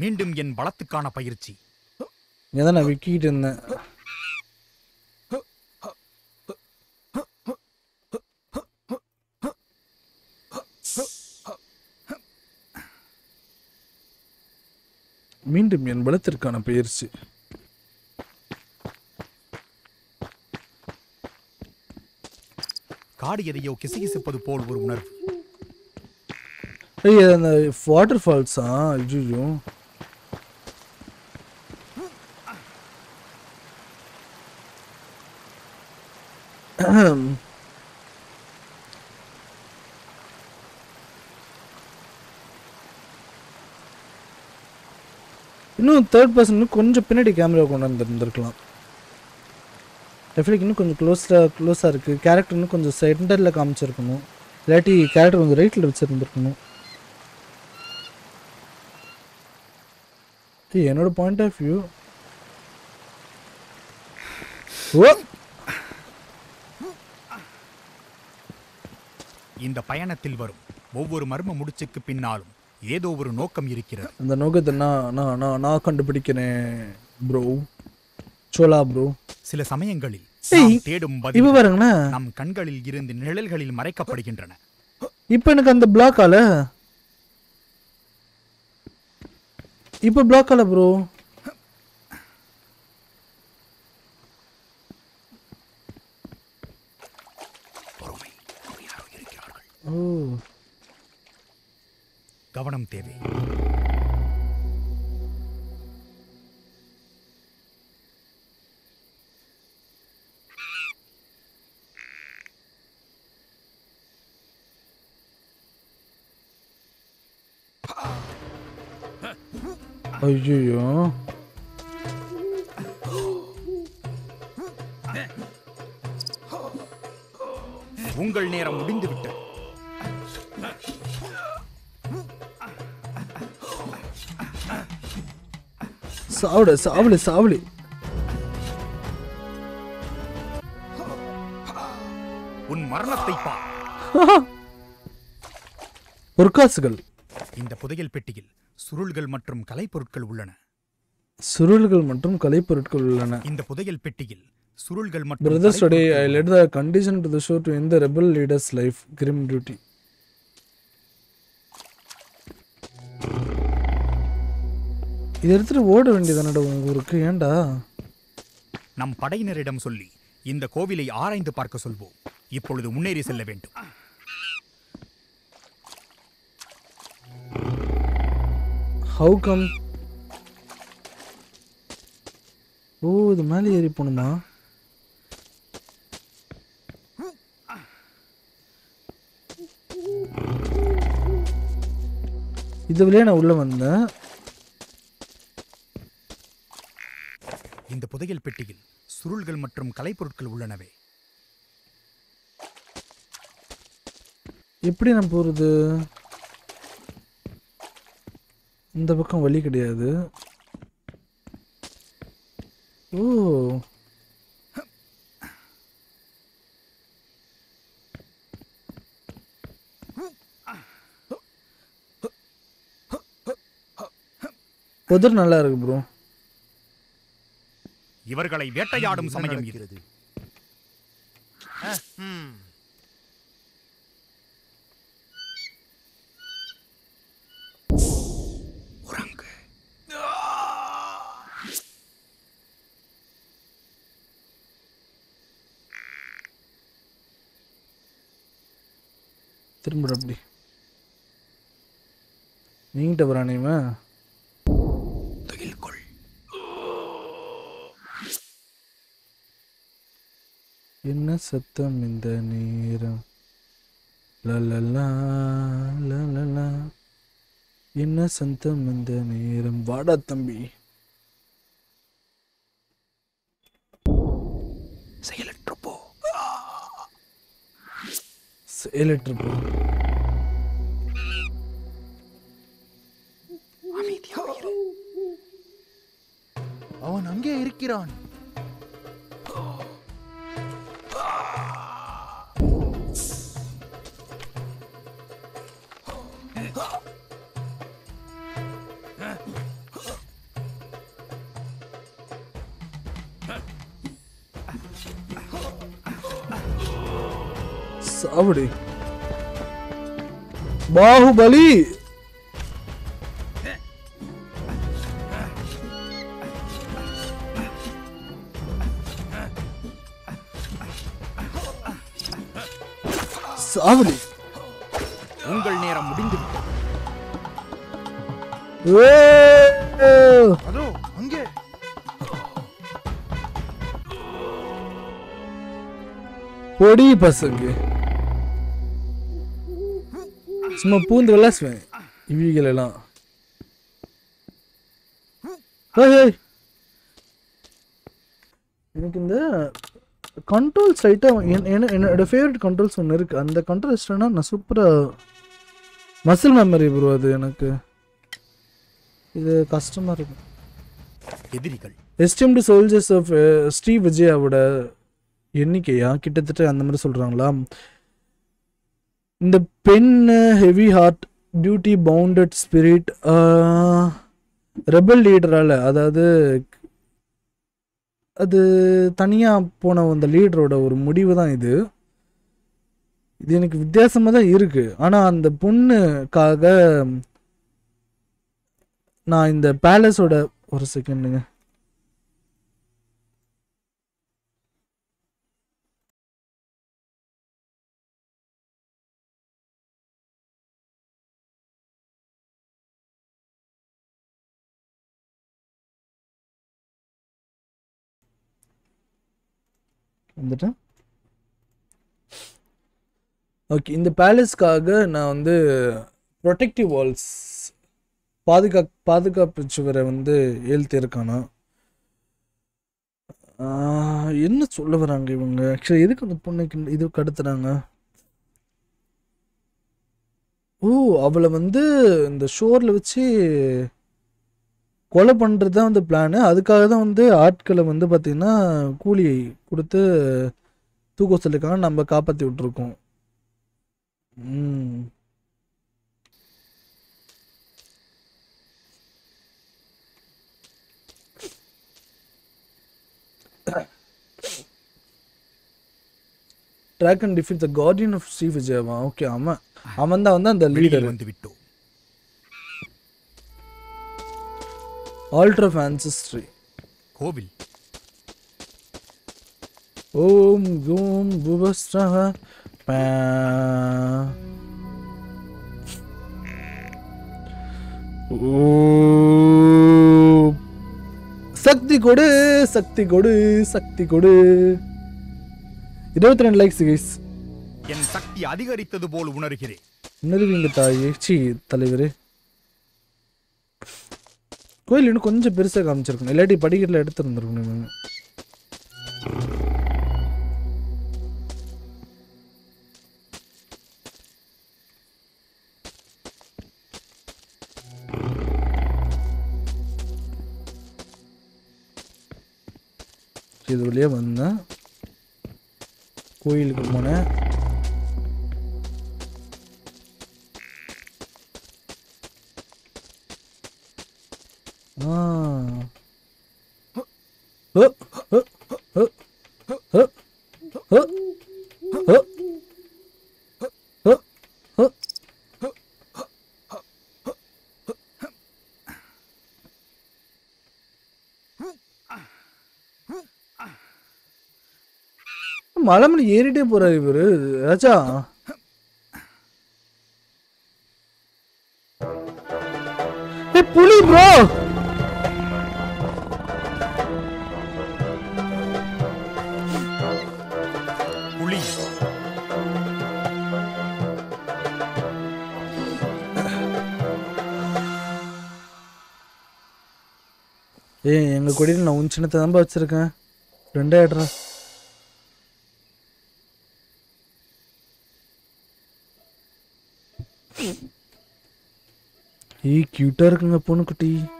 மீண்டும் என் பலத்துக்கான பயிற்சி. இங்கே தான் நான் விக்கிட்டு இருந்தேன். மீண்டும் என் பலத்திற்கான பயிற்சி. காடு எதையோ கிசுகிசுப்பது போல் ஒரு உணர்வு. ஐய் அந்த வாட்டர் ஃபால்ஸா ஐயோ இன்னும் தேர்ட் பர்சன் கொஞ்சம் பின்னாடி கேமரா கொண்டு வந்துருந்துருக்கலாம் டெஃபினட் இன்னும் கொஞ்சம் க்ளோஸாக க்ளோஸாக இருக்குது கேரக்டர் இன்னும் கொஞ்சம் சென்டரில் காமிச்சிருக்கணும். இல்லாட்டி கேரக்டர் கொஞ்சம் ரைட்டில் வச்சுருந்துருக்கணும். என்னோட பாயிண்ட் ஆஃப் வியூ ஓ! இந்த பயணத்தில் வரும். ஒவ்வொரு மர்ம முடிச்சுக்கு பின்னாலும் ஏதோ ஒரு நோக்கம் இருக்கிறது. அந்த நோக்கத்தை நான் நான் நான் நான் கண்டுபிடிக்கிறேன் ப்ரோ சோலா ப்ரோ சில சமயங்களில் தேடும் இப்போ பாருங்கண்ணா நம் கண்களில் இருந்து நிழல்களில் மறைக்கப்படுகின்றன. இப்போ எனக்கு அந்த பிளாக் ஆல? இப்போ பிளாக் ஆல ப்ரோ கவனம் தேவை ஐயோ உங்கள் நேரம் முடிந்துவிட்டது. சாவடு சாவடு சாவடு. உன் மரணத்தை பொற்காசுகள் *laughs* இந்த புதையல் பெட்டியில் சுருள்கள் மற்றும் கலைப்பொருட்கள் உள்ளன. சுருள்கள் மற்றும் கலைப்பொருட்கள் உள்ளன. இந்த புதையல் பெட்டியில் சுருள்கள் மற்றும் Brothers, today I கலைப்பொருட்கள் led the condition to the show to end the rebel leader's life. Grim இது எடுத்துட்டு ஓட வேண்டியதானடா உங்க ஊருக்கு? ஏன்டா? நம் படையினரிடம் சொல்லி இந்த கோவிலை ஆராய்ந்து பார்க்க சொல்வோம். இப்பொழுது முன்னேறி செல்ல வேண்டும். ஹவு கம் ஓ இது மேலே ஏறி போகணுமா இது வழியா நான் உள்ள வந்தேன். இந்த புதையல் பெட்டியில் சுருள்கள் மற்றும் கலைப்பொருட்கள் உள்ளனவே. எப்படி நான் போகிறது இந்த பக்கம் வழி கிடையாது. ஓ. *laughs* புதர் நல்லா இருக்கு ப்ரோ இவர்களை வேட்டையாடும் சமயம் இது நடக்கிறது அஹ், ம். திரும்ப அப்படி நீங்கிட்ட வரானேவன் என்ன சத்தம் இந்த நேரம். லலலா, லலலா. என்ன சத்தம் இந்த நேரம்? வாடா தம்பி. செயலற்று போ. செயலற்று போ. அவன் அங்கே இருக்கிறான். சாவடி பாகுபலி சாவடி உங்கள் நேரம் முடிந்துவிட்டது. ஏய்! அதோ அங்கே. பொடி பசங்க. சும்மா பூந்து விளாசுவேன் இவிகள் எல்லாம். எனக்கு இந்த கண்ட்ரோல்ஸ் ஐட்டம் என்னோட ஃபேவரட் கண்ட்ரோல்ஸ் ஒன்று இருக்குது அந்த கண்ட்ரோல் இஷ்டம்னா நான் சூப்பராக மசில் மெமரி ப்ரோ அது எனக்கு. இது கஷ்டமாக இருக்கும் எதிரிகள். எஸ்டிம்டு சோல்ஜர்ஸ் ஆஃப் ஸ்ரீ விஜயாவோட எண்ணிக்கையா? கிட்டத்தட்ட அந்த மாதிரி சொல்கிறாங்களா இந்த பெண்ணு heavy hard duty bounded spirit rebel லீடரால் அதாவது அது தனியாக போன அந்த லீடரோட ஒரு முடிவு தான் இது. இது எனக்கு வித்தியாசமாக தான் இருக்குது ஆனால் அந்த பொண்ணுக்காக நான் இந்த பேலஸோட ஒரு செகண்டுங்க வந்துட்டேன். ஓகே இந்த பேலஸ்க்காக நான் வந்து ப்ரொடெக்டிவ் வால்ஸ் பாதுகா பாதுகாப்பு சுவரை வந்து ஏழ்த்திருக்கானா என்ன சொல்ல வராங்க இவங்க? ஆக்சுவலி எதுக்கு அந்த பொண்ணுக்கு இது கடத்துறாங்க? ஓ அவளை வந்து இந்த ஷோரில் வச்சு கொலை பண்ணுறது தான் வந்து பிளானு அதுக்காக தான் வந்து ஆட்களை வந்து பார்த்திங்கன்னா கூலி கொடுத்து தூக்க சொல்லியிருக்காங்க நம்ம காப்பாற்றி விட்ருக்கோம் ம். Track and defeat the guardian of Sri விஜயவா okay அவன் அவன் தான் வந்து அந்த லீடர் வந்து விட்டோம். ஆல்ட்ர் ஆஃப் ஆன்சஸ்ட்ரி கோவில். ஓம் ஓம் புவஸ்ரஹ. சக்தி கொடு சக்தி கொடு சக்தி கொடு. இருபத்தி ரெண்டு லைக்ஸ் கைஸ் என் சக்தி அதிகரித்தது போல் உணர்கிறேன். உணர்வீங்க தாயே சி தலைவரே. கோயில் இன்னும் கொஞ்சம் பெருசாக காமிச்சிருக்கணும். இல்லாட்டி படிக்கட்டில் எடுத்துருந்துருக்கணும் இவங்க. இது வழியாக வந்தேன். கோயிலுக்கு போனேன். ஏறிட்டே போறாரு இவரு. ராஜா. புலி ப்ரோ புலி. ஏய் எங்க கொடியில் நான் உன் சின்னத்தை தான் வச்சிருக்கேன். ரெண்டே ஆடுறா ஏய் கியூட்டா இருக்குங்க பொண்ணுக்குட்டி.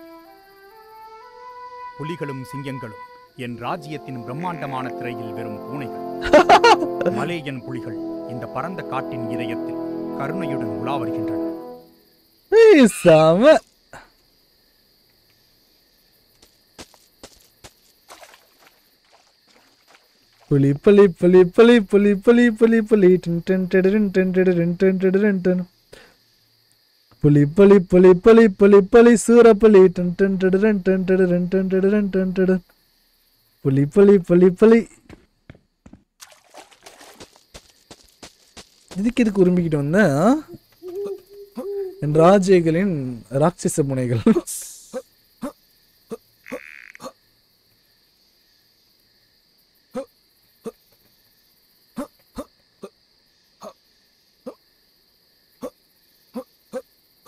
புலிகளும் சிங்கங்களும் என் ராஜ்யத்தின் பிரம்மாண்டமான திரையில் வெறும் பூனைகள். *laughs* மலேயன் புலிகள் இந்த பரந்த காட்டின் இதயத்தில் கருணையுடன் உலா வருகின்றன. புலி புலி புலி புலி புலி புலி புலி புலி. டின் டின் டிடிரின் டின் டிடிரின் டின் டிடிரின் டின். புலி புலி புலி புலி புலி புலி சூர புலி டின் டின் டிடிரின் டின் டன் டின் டிடிரின் டின் புலி புலி புலி புலி இதுக்கு எதுக்கு உரும்பிக்கிட்டு வந்தேன் என் ராஜ்யங்களின் ராட்சச முனைகள்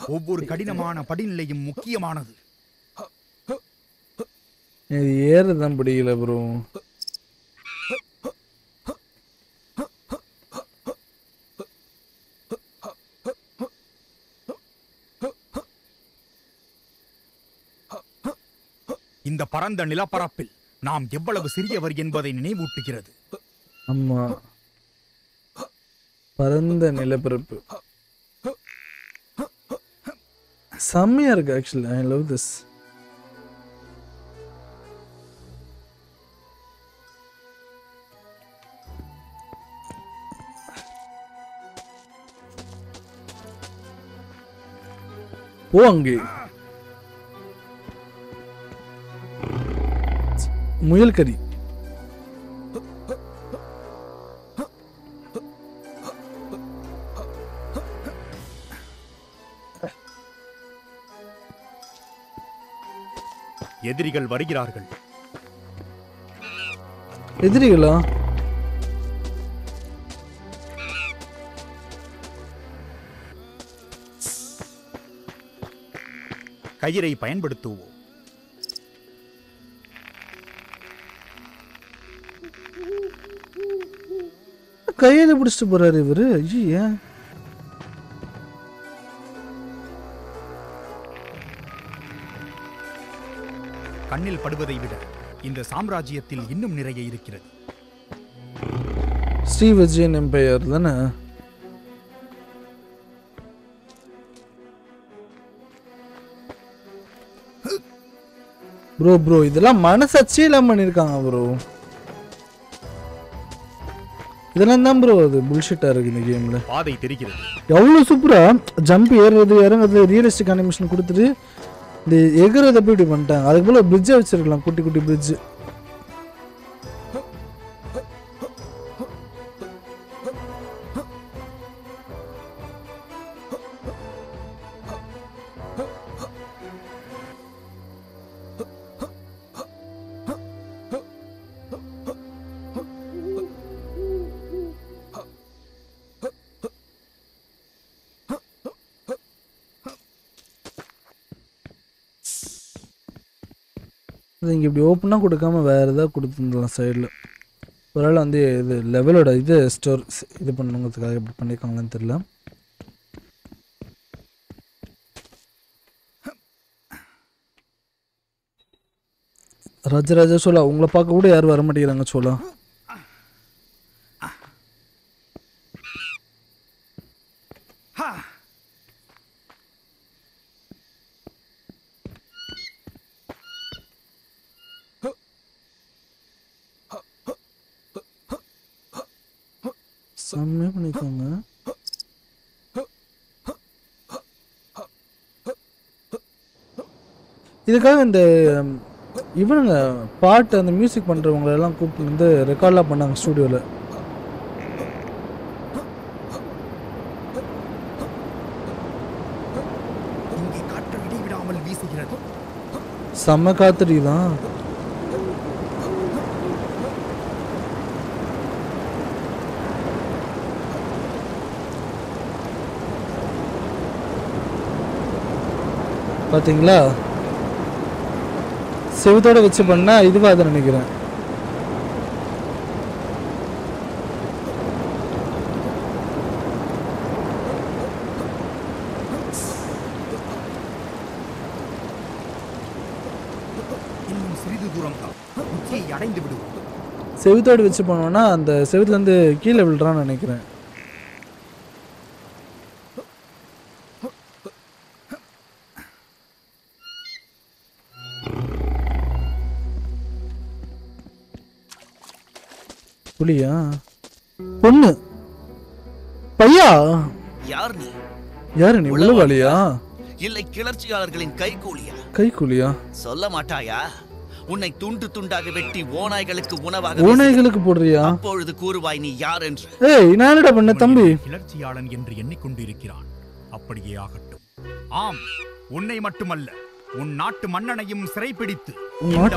ஒவ்வொரு கடினமான படிநிலையும் முக்கியமானது. இது ஏறதான் பிடிக்கல ப்ரோ இந்த பரந்த நிலப்பரப்பில் நாம் எவ்வளவு சிறியவர் என்பதை நினைவூட்டுகிறது. ஆமா. பரந்த நிலப்பரப்பு. செம்மையா இருக்கு ஆக்சுவலி ஐ லவ் திஸ் போ அங்கே. முயல் கறி. எதிரிகள் வருகிறார்கள். எதிரிகளா? கயிறை பயன்படுத்துவோம். கையில பிடிச்சிட்டு போறாரு இவரு. ஐயா கண்ணில் படுவதை விட இந்த சாம்ராஜ்யத்தில் இன்னும் நிறைய இருக்கிறது. ஸ்ரீ விஜயன் எம்பையர் தானே? ப்ரோ ப்ரோ இதெல்லாம் மனசாட்சியே இல்லாம பண்ணிருக்காங்க ப்ரோ. இதெல்லாம் தான் ப்ரோ அது புல்ஷிட்டா இருக்கு இந்த கேம்ல பாதை தெரிகிறது. எவ்வளோ சூப்பரா ஜம்ப் ஏறுறது இறங்குறது ரியலிஸ்டிக் அனிமேஷன் கொடுத்துட்டு இந்த எகிறத போய் இப்படி பண்ணிட்டாங்க. அதுக்கு போல் பிரிட்ஜை வச்சிருக்கலாம். குட்டி குட்டி பிரிட்ஜு அப்படி ஓப்பனாக கொடுக்காம வேறு எதாவது கொடுத்துருந்துலாம் சைடில் ஒருவேளை வந்து இது லெவலோட இது ஸ்டோர் இது பண்ணுங்கிறதுக்காக இப்படி பண்ணியிருக்காங்களான்னு தெரியல. ராஜராஜ சோழா உங்களை பார்க்க கூட யாரும் வர மாட்டேங்கிறாங்க சோழா செம்மையாக பண்ணியிருக்காங்க இதுக்காக இந்த இவனுங்க பாட்டு அந்த மியூசிக் பண்ணுறவங்க எல்லாம் கூப்பிட்டு வந்து ரெக்கார்ட்லாம் பண்ணாங்க ஸ்டூடியோவில் செம்ம காத்தடி தான். பாத்தீங்களா? செவத்தோட வச்சு பண்ணா இதுவா அதை நினைக்கிறேன். செவுத்தோடு வச்சு பண்ணோம்னா அந்த செவுத்துலேருந்து கீழே விழுறான்னு நினைக்கிறேன். புலியா? பொண்ணு. பையா? யார் நீ? யாரு நீ? உள்ளவாளியா இல்லை கிளர்ச்சியாளர்களின் கைகூலியா? கைக்கூலியா சொல்ல மாட்டாயா? உன்னை துண்டு துண்டாக வெட்டி ஓநாய்களுக்கு உணவாக ஓநாய்களுக்கு போடுறியா? அப்பொழுது கூறுவாய் நீ யார் என்று? ஏய் நான் என்னடா பண்ண தம்பி? கிளர்ச்சியாளன் என்று எண்ணிக்கொண்டிருக்கிறான். அப்படியே ஆகட்டும். ஆம் உன்னை மட்டுமல்ல உன் நாட்டு மன்னனையும் சிறைப்பிடித்து?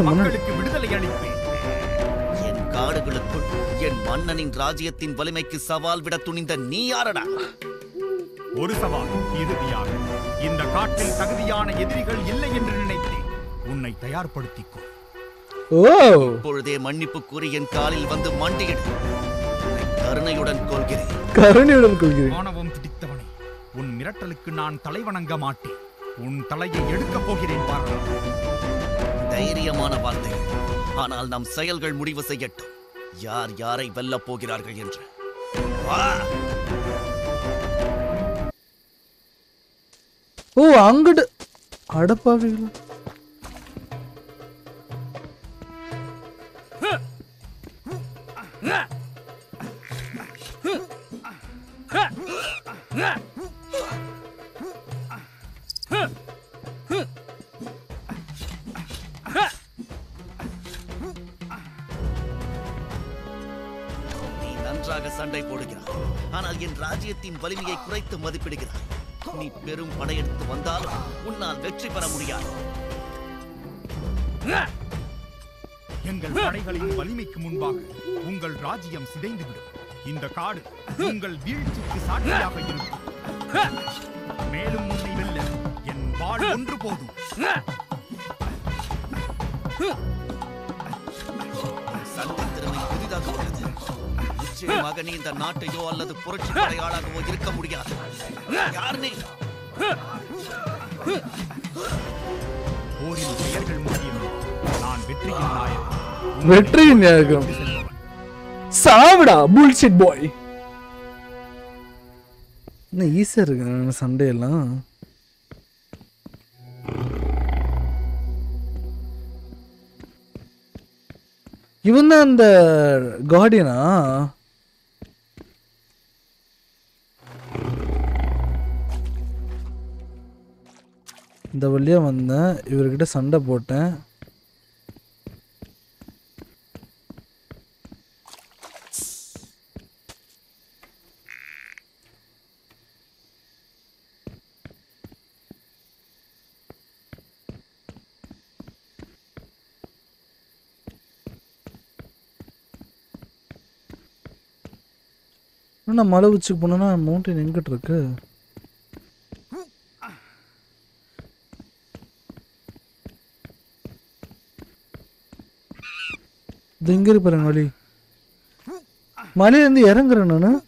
மக்களுக்கு விடுதலை அளிப்பேன். என் காடுகளுக்குள் என் மன்னனின் ராஜ்யத்தின் வலிமைக்கு சவால் விட துணிந்த நீ யாரடா? ஒரு சவால் இறுதியாக இந்த காட்டில் தகுதியான எதிரிகள் இல்லை என்று நினைத்தேன். உன்னை தயார்படுத்திக்கோ. இப்பொழுதே மன்னிப்பு கூறி என் காலில் வந்து மண்டியிடு. கருணையுடன் கொள்கிறேன் கருணையுடன் கொள்கிறேன் ஆணவம் பிடித்தவனே உன் மிரட்டலுக்கு நான் தலைவணங்க மாட்டேன். உன் தலையை எடுக்கப் போகிறேன் பாரா தைரியமான வார்த்தைகள் ஆனால் நம் செயல்கள் முடிவு செய்யட்டும். யார் யாரை வெல்லப் போகிறார்கள் என்று? ஓ அங்கிட்டு அடப்பாவிகளா. நீ சண்டை போடுகிறாய் ஆனால் என் ராஜ்யத்தின் வலிமையை குறைத்து மதிப்பிடுகிறார். நீ பெரும் படையெடுத்து வந்தாலும் உன்னால் வெற்றி பெற முடியாது. எங்கள் படைகளின் வலிமைக்கு முன்பாக உங்கள் ராஜ்யம் சிதைந்துவிடும். இந்த காடு உங்கள் வீழ்ச்சிக்கு சாட்சியாக இருக்கும். மேலும் உன்னை வெல்ல என் வாழ் ஒன்று போதும். சண்டை திறமை புதிதாக நிச்சயமாக நீ இந்த நாட்டையோ அல்லது புரட்சி படையாளாகவோ இருக்க முடியாது. யார் நீ போரின் பெயர்கள் முக்கியம் நான் வெற்றியின் நாயகன். வெற்றியின் நாயகம். கொண்டு சாவிடா புல்ஷிட் பாய் என்ன ஈஸியாக இருக்கு சண்டையெல்லாம். இவன் தான் அந்த கார்டியனா இந்த வழியாக வந்தேன். இவர்கிட்ட சண்டை போட்டேன். என்ன மலை உச்சிக்கு போனேன்னா மவுண்டன் எங்கிட்டு இருக்கு இது எங்க இருக்கு வழி மலையிலேருந்து இறங்குறேன் நான்.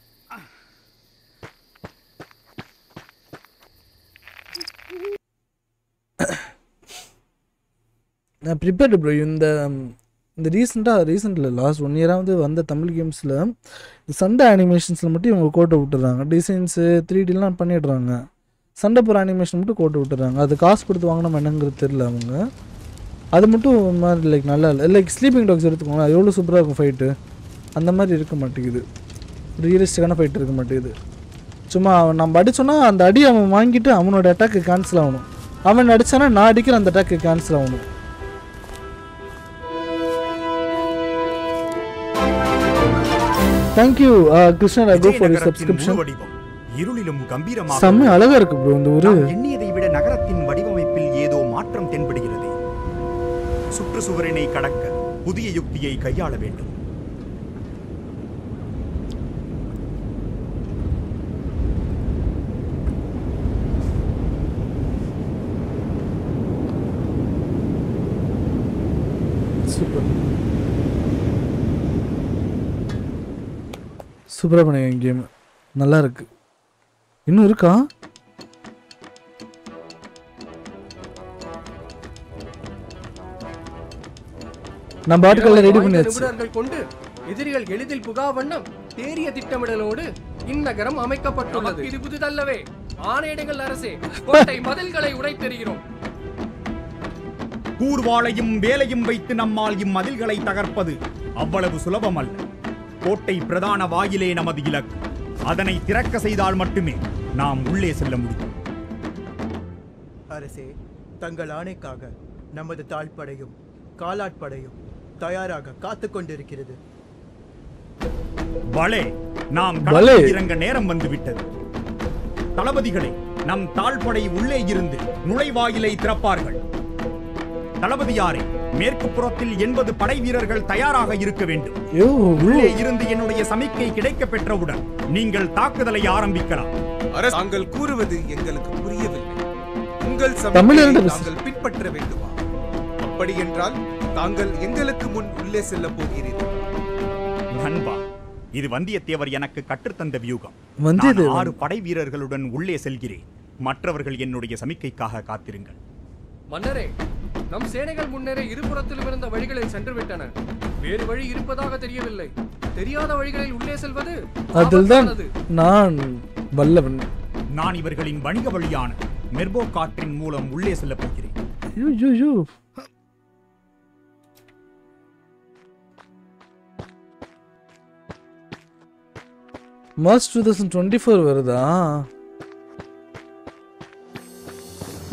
நான் ப்ரிப்பேர்டு ப்ரோ இந்த இந்த ரீசெண்டாக ரீசெண்டில் லாஸ்ட் ஒன் இயராக வந்து வந்த தமிழ் கேம்ஸில் சண்டை அனிமேஷன்ஸில் மட்டும் இவங்க கோட்டை விட்டுறாங்க. டிசைன்ஸு த்ரீ டிலாம் பண்ணிடுறாங்க. சண்டை போகிற அனிமேஷன் மட்டும் கோட்டை விட்டுறாங்க. அது காசு கொடுத்து வாங்கினோம் என்னங்கிறது தெரில அவங்க. அது மட்டும் ஒரு மாதிரி லைக் நல்லா இல்லை. லைக் ஸ்லீப்பிங் டாக்ஸ் எடுத்துக்கோங்களேன் அது எவ்வளோ சூப்பராக இருக்கும் ஃபைட்டு அந்த மாதிரி இருக்க மாட்டேங்குது. ரியலிஸ்டிக்கான ஃபைட் இருக்க மாட்டேங்குது. சும்மா அவன் நம்ம அடிச்சோன்னா அந்த அடி அவன் வாங்கிட்டு அவனோட அட்டாக்கு கேன்சல் ஆகணும். அவன் அடிச்சானா நான் அடிக்கிற அந்த அட்டாக்கு கேன்சல் ஆகணும். Thank you Krishna go for subscription இருளிலும் கம்பீரமாக செம்ம அழகா இருக்கு ப்ரோ இந்த ஊரு. நாம் எண்ணியதை விட நகரத்தின் வடிவமைப்பில் ஏதோ மாற்றம் தென்படுகிறது. சுற்றுச்சுவரினை கடக்க புதிய யுக்தியை கையாள வேண்டும். சுப்பிரமணியம் கேம் நல்லா இருக்கு இன்னும் இருக்கா? நம்ம ஆட்கள் ரெடி பண்ணியாச்சு. கொண்டு எதிரிகள் எளிதில் புகா வண்ணம் தேறிய திட்டமிடலோடு இந்நகரம் அமைக்கப்பட்டுள்ளது. இது புதிதல்லவே. ஆணையிடுங்கள் அரசே. *laughs* கோட்டை மதில்களை உடைத்தெறிகிறோம். கூர்வாளையும் வேலையும் வைத்து நம்மால் இம்மதில்களை தகர்ப்பது அவ்வளவு சுலபமல்ல. கோட்டை பிரதான வாயிலே நமது இலக்கு. அதனை திறக்க செய்தால் மட்டுமே நாம் உள்ளே செல்ல முடியும். அரசே தங்கள் ஆணைக்காக நமது தாழ்படையும் காலாட்படையும் தயாராக காத்துக் கொண்டிருக்கிறது பலே நாம் இறங்க நேரம் வந்துவிட்டது. தளபதிகளே நம் தாழ்படை உள்ளே இருந்து நுழைவாயிலை திறப்பார்கள். தளபதியாரே மேற்கு புறத்தில் எண்பது படை வீரர்கள் தயாராக இருக்க வேண்டும். உள்ளே இருந்து என்னுடைய சமிக்கை கிடைக்க பெற்றவுடன் நீங்கள் தாக்குதலை ஆரம்பிக்கலாம். அரசு தாங்கள் கூறுவது எங்களுக்கு புரியவில்லை. உங்கள் தாங்கள் பின்பற்ற வேண்டுமா? அப்படி என்றால் தாங்கள் எங்களுக்கு முன் உள்ளே செல்ல போகிறீர்கள். நண்பா இது வந்தியத்தேவர் எனக்கு கற்றுத்தந்த வியூகம். நான் ஆறு படை வீரர்களுடன் உள்ளே செல்கிறேன். மற்றவர்கள் என்னுடைய சமிக்கைக்காக காத்திருங்கள். மன்னரே நம் சேனைகள் முன்னரே இருபுறத்திலும் இருந்த வழிகளில் சென்று விட்டன வேறு வழி இருப்பதாக தெரியவில்லை. தெரியாத வழிகளில் உள்ளே செல்வது அதில்தான். நான் வல்லவன். நான் இவர்களின் வணிக வழியான மெர்போ காற்றின் மூலம் உள்ளே செல்லப் போகிறேன். March two thousand twenty four வருதா?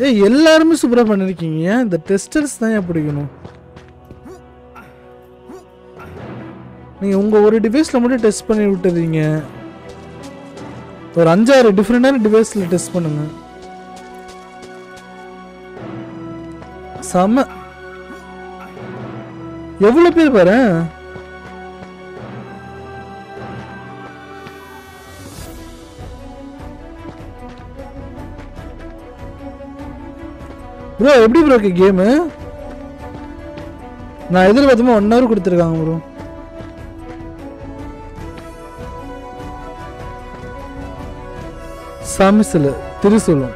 ஏய் எல்லாருமே சூப்பராக பண்ணிருக்கீங்க. இந்த டெஸ்டர்ஸ் தான் ஏன் பிடிக்கணும்? நீங்கள் உங்கள் ஒரு டிவைஸில் மட்டும் டெஸ்ட் பண்ணி விட்டுறீங்க. ஒரு அஞ்சாறு டிஃப்ரெண்டான டிவைஸில் டெஸ்ட் பண்ணுங்க. செம்ம எவ்வளோ பேர் பாரு? ப்ரோ எப்படி ப்ரோ இருக்கு கேமு நான் எதிர்பார்த்தமா ஒன் ஹவர் கொடுத்துருக்காங்க ப்ரோ சாமி சிலை திருசூலம்.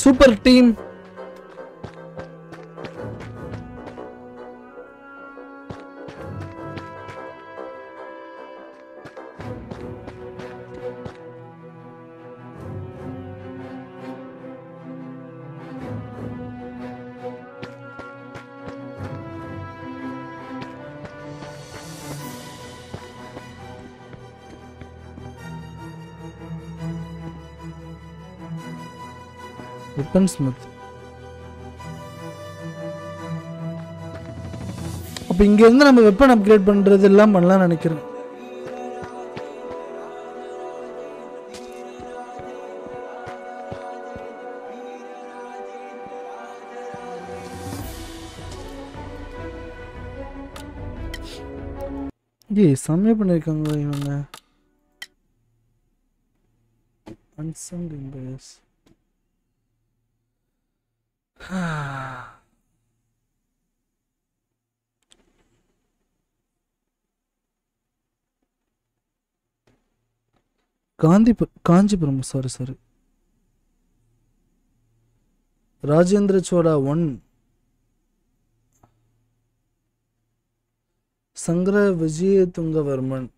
சூப்பர் டீம் வெப்பன் ஸ்மித் அப்ப இங்க இருந்து நம்ம வெப்பன் அப்கிரேட் பண்றது எல்லாம் பண்ணலாம் நினைக்கிறேன். ஏய் செம்மையா பண்ணிருக்காங்க இவங்க. Unsung Empires. *sighs* காந்திபு Kanchipuram sorry sorry Rajendra Chola one. Sangrama Vijayatungavarman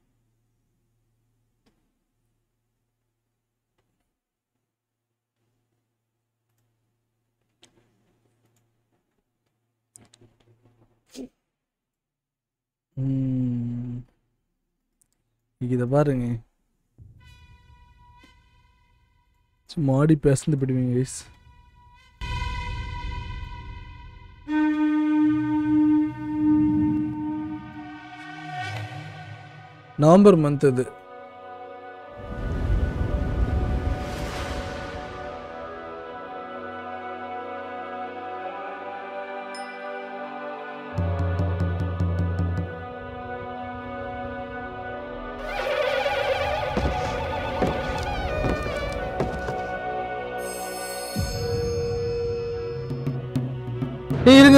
இதை பாருங்க. சும்மா ஆடி பேசந்து போயிடுவீங்க guys. நவம்பர் மந்த் அது.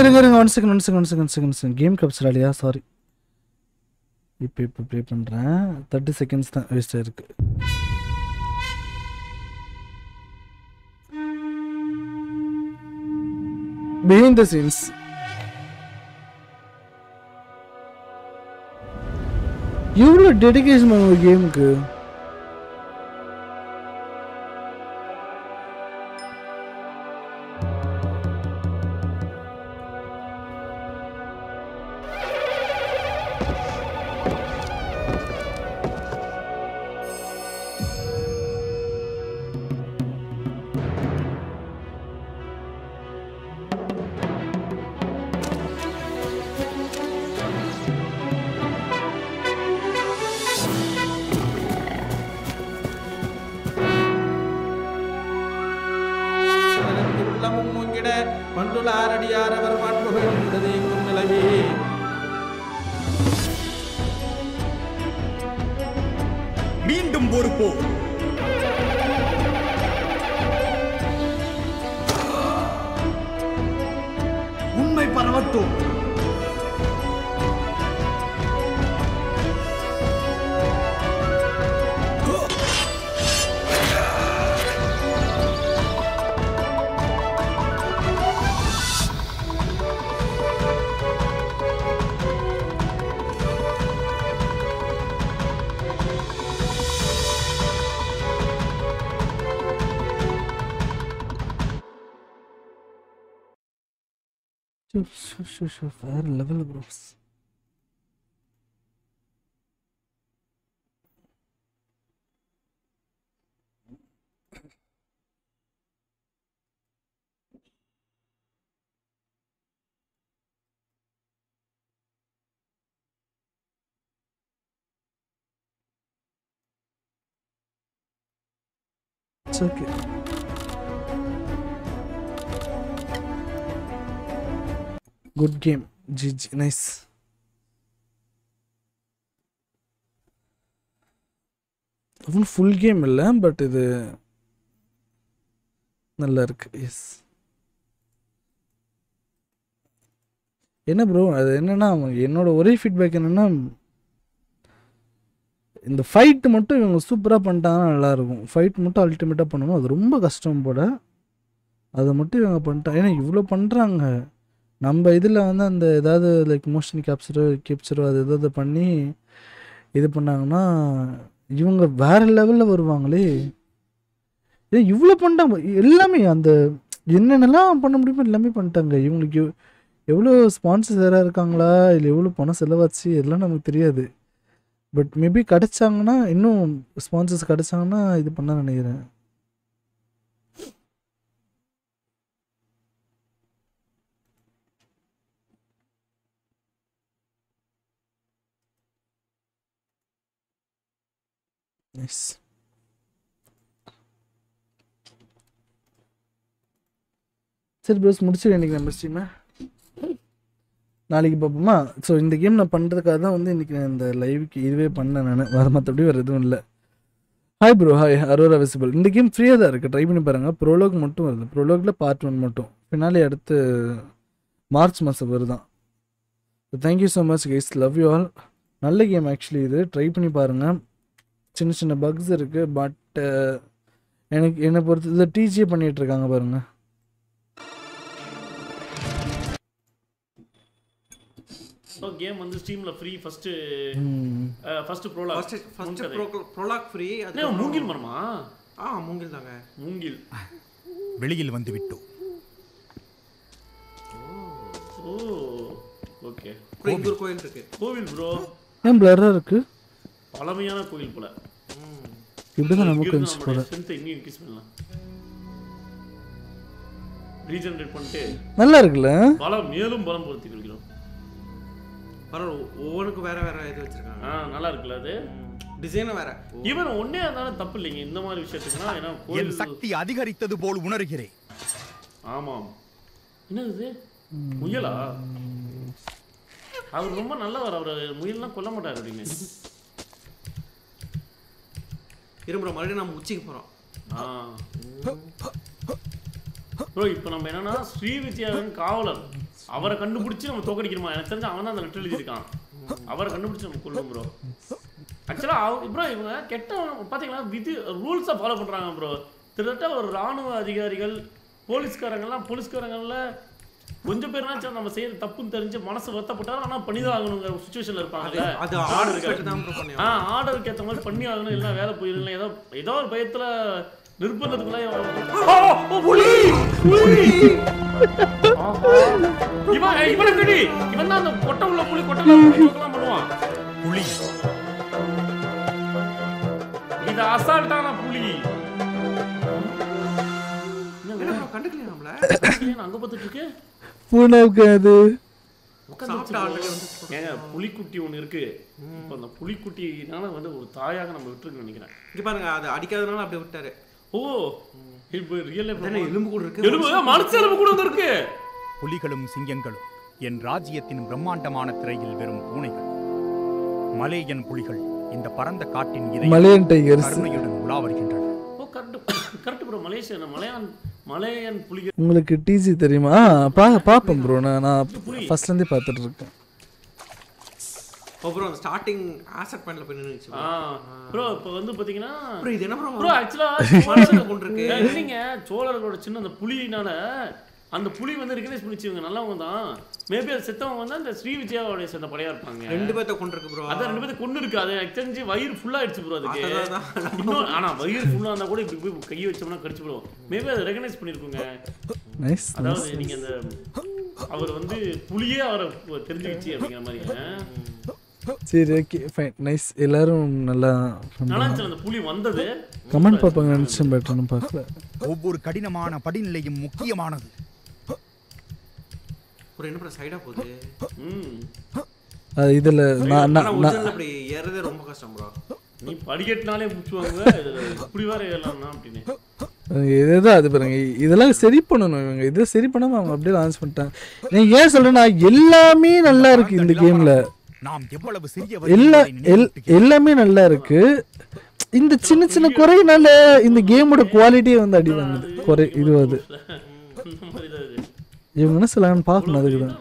இருங்க இருங்க one second one second one second second second game capture இல்லையா சாரி இப்போ இப்போ ப்ளே பண்ணுறேன் தேர்ட்டி செகண்ட்ஸ் தான் வேஸ்ட் ஆயிருக்கு. பிஹைண்ட் த சீன்ஸ் எவ்வளோ டெடிக்கேஷன் பண்ணுவோம் கேமுக்கு It's okay. Good game GG nice அவன் ஃபுல் கேம் இல்லை பட் இது நல்லா இருக்கு. எஸ் என்ன ப்ரோ அது என்னென்னா என்னோட ஒரே ஃபீட்பேக் என்னன்னா இந்த ஃபைட்டு மட்டும் இவங்க சூப்பராக பண்ணிட்டாங்கன்னா நல்லாயிருக்கும். ஃபைட் மட்டும் அல்டிமேட்டாக பண்ணணும் அது ரொம்ப கஷ்டம் போட அதை மட்டும் இவங்க பண்ணிட்டாங்க ஏன்னா இவ்வளோ பண்ணுறாங்க நம்ம இதில் வந்து அந்த ஏதாவது லைக் மோஷன் கேப்சரோ கேப்சரோ அது ஏதாவது பண்ணி இது பண்ணாங்கன்னா இவங்க வேற லெவலில் வருவாங்களே. ஏன் இவ்வளோ பண்ணிட்டாங்க எல்லாமே அந்த என்னென்னலாம் பண்ண முடியுமோ எல்லாமே பண்ணிட்டாங்க. இவங்களுக்கு எவ்வளோ ஸ்பான்சர்ஸ் யாராக இருக்காங்களா? இல்லை எவ்வளோ பணம் செலவாச்சு? இதெல்லாம் நமக்கு தெரியாது. பட் மேபி கிடைச்சாங்கன்னா இன்னும் ஸ்பான்சர்ஸ் கிடைச்சாங்கன்னா இது பண்ண நினைக்கிறேன். நைஸ் சரி ப்ரோஸ் முடிச்சிடு இன்னைக்கு நம்ம ஸ்ட்ரீமை நாளைக்கு பார்ப்போமா? ஸோ இந்த கேம் நான் பண்ணுறதுக்காக தான் வந்து இன்றைக்கி நான் இந்த லைவுக்கு இதுவே பண்ணேன் நான். வேறு மற்றபடி வேறு எதுவும் இல்லை. Hi bro hi Aurora visible இந்த கேம் ஃப்ரீயாக தான் இருக்குது ட்ரை பண்ணி பாருங்கள் ப்ரோலோக் மட்டும் வருது. ப்ரோலோக்கில் பார்ட் ஒன் மட்டும். ஃபினாலே அடுத்து மார்ச் மாதம் வருதான். Thank you so much guys love you all நல்ல கேம் ஆக்சுவலி இது. ட்ரை பண்ணி பாருங்கள் சின்ன சின்ன பக்ஸ் இருக்குது பட் uh, எனக்கு என்னை பொறுத்து இதை டீச்சே பண்ணிகிட்டு இருக்காங்க பாருங்கள் ஸோ கேம் வந்து ஸ்டீமில் free first. First prologue first first prologue free அது மூங்கில் மரமா? ஆ மூங்கில் தாங்க மூங்கில். வெளியில் வந்து விட்டோம் ஓ ஓகே. ஒரு கோயில் இருக்கு. கோவில் ப்ரோ ஏன் பிளராக இருக்குது பழமையான கோவில் போல. இப்படி தான் நமக்கு இருந்துச்சு போல. ஸ்ட்ரென்த்தை இன்னும் இன்க்ரீஸ் பண்ணலாம். ரீஜெனரேட் பண்ணிட்டு நல்லா இருக்குல்ல? பலம் மேலும் பலம் பொருத்தி கொள்கிறோம் பரவாயில்ல ஒவ்வொன்றுக்கும் வேற வேற இது வச்சிருக்காங்க. ஆ நல்லா இருக்குல்ல அது? டிசைனும் வேற. ஈவன் ஒன்னே இருந்தாலும் தப்பு இல்லைங்க. இந்த மாதிரி விஷயத்துக்குனா ஏன்னா என் சக்தி அதிகரித்தது போல் உணர்கிறேன். ஆமாம். என்னது இது? முயலா? அவர் ரொம்ப நல்லவர். அவர் முயல்லாம் கொல்ல மாட்டார் அப்படின்னு. இரும்புற மறுபடியும் நம்ம உச்சிக்கு போறோம். ப்ரோ இப்போ நம்ம என்னன்னா ஸ்ரீ வித்யாவின் காவலர். அவரை கண்டுபிடிச்சு நம்ம தோக்கடிக்கணுமா எனக்கு தெரிஞ்சு அவன் தான் அந்த லெட்டர் எழுதியிருக்கான். அவரை கண்டுபிடிச்சு நம்ம கொள்ளணும் ப்ரோ ஆக்சுவலாக ப்ரோ இவங்க கெட்ட பார்த்தீங்களா விதி ரூல்ஸை ஃபாலோ பண்ணுறாங்க ப்ரோ கிட்டத்தட்ட ஒரு ராணுவ அதிகாரிகள் போலீஸ்காரங்கெல்லாம் போலீஸ்காரங்கள்ல கொஞ்சம் பேர்னாச்சும் நம்ம செய்யற தப்புன்னு தெரிஞ்சு மனசு வருத்தப்பட்டாலும் ஆனால் பண்ணிதான் ஆகணுங்கிற சுச்சுவேஷன்ல இருப்பாங்கல்ல? அது- தான் பண்ணி ஆ ஆர்டருக்கு ஏற்ற மாதிரி பண்ணி ஆகணும் இல்லை வேலை போயிடலாம் ஏதோ ஏதோ ஒரு பயத்துல நிர்பந்தத்துக்குள்ள இவன் இவனை கடி இவன் தான் அந்த கொட்டை உள்ள புலி கொட்டை உள்ள புலி. ஜோக்கெல்லாம் பண்ணுவான். புலி. இது அசால்ட்டான புலி. கண்டுக்கலையா நம்மள? அங்க பார்த்துட்டு இருக்கு பூனாவுக்கு அது ஏங்க புலிக்குட்டி இருக்கு. இப்போ அந்த புலிக்குட்டினால வந்து ஒரு தாயாக நம்ம விட்டுருக்கோம் நினைக்கிறேன். இங்க பாருங்க அது அடிக்காதனால அப்படியே விட்டாரு. ஓ இப்போ ரியல் அதானே எலும்பு கூட இருக்கு. எலும்பு மனுஷ எலும்பு கூட வந்து இருக்கு. புலிகளும் சிங்கங்களும் என் ராஜ்யத்தின் பிரம்மாண்டமான திரையில் வெறும் பூனைகள். மலேயன் புலிகள் இந்த பரந்த காட்டின் இதயம் மலையன் டைகர்ஸ் கருணையுடன் உலா வருகின்றன correct bro Malaysia Malayan Malayan புலிகள். உங்களுக்கு டிசி தெரியுமா? பா பார்ப்பேன் ப்ரோ நான் நான் ஃபர்ஸ்ட்லேருந்தே பார்த்துட்டு இருக்கேன். அப்புறம் ஸ்டார்டிங் ஆசட் பாயிண்ட்ல போய் நின்னுச்சு ப்ரோ இப்போ வந்து பாத்தீங்கன்னா ப்ரோ இது என்ன ப்ரோ ப்ரோ ஆக்சுவலா மனுஷனை கொண்டிருக்கு இல்லைங்க. சோழர்களோட சின்ன அந்த புலியினால அந்த புலி வந்து ரெகனைஸ் பண்ணிச்சு நல்லவங்க தான். மேபி அது செத்தவங்க வந்து அந்த ஸ்ரீ விஜயாவோட சேர்ந்த படையா இருப்பாங்க. ரெண்டு பேர்த்த கொண்டிருக்கு ப்ரோ அதான் ரெண்டு பேர்த்த கொண்டு இருக்கு அது தெரிஞ்சு வயிறு ஃபுல்லா ஆயிடுச்சு ப்ரோ அதுக்கு. இன்னும் ஆனா வயிறு ஃபுல்லா இருந்தா கூட இப்படி போய் கையை வச்சோம்னா கடிச்சு போடுவோம். மேபி அதை ரெகனைஸ் பண்ணிருக்குங்க. நைஸ் அதாவது நீங்க அந்த அவர் வந்து புலியே அவரை தெரிஞ்சுக்கிச்சு அப்படிங்கிற மாதிரி? சரி ஓகே ஃபைன் நைஸ் எல்லாரும் நல்லா நல்லா இருந்துச்சு அந்த புலி வந்தது. கமெண்ட் பார்ப்பாங்க நினச்சேன் பட் ஒன்றும் பார்க்கல. ஒவ்வொரு கடினமான படிநிலையும் முக்கியமானது. என்ன ப்ரோ சைடா போகுது? ம். அது இதில் நான் நான் அப்படி ஏறதே ரொம்ப கஷ்டம் ப்ரோ நீ படிக்கட்டுனாலே முடிச்சுவாங்க இப்படி வேற ஏறலாம்னா அப்படின்னு. இதுதான் அது பாருங்க இதெல்லாம் சரி பண்ணணும் இவங்க. இதை சரி பண்ணாம அவங்க அப்படியே லான்ச் பண்ணிட்டாங்க. நீங்க ஏன் சொல்றேன்னா எல்லாமே நல்லா இருக்கு இந்த கேம்ல நாம் எவ்வளவு சிறிய எல்லா எல் எல்லாமே நல்லா இருக்கு. இந்த சின்ன சின்ன குறையினால இந்த கேமோட குவாலிட்டியே வந்து அடி வந்தது குறை இது அது இந்த மாதிரி தான் இது இவங்க என்ன சொல்லலாம்னு பார்க்கணும் அதுக்கு தான்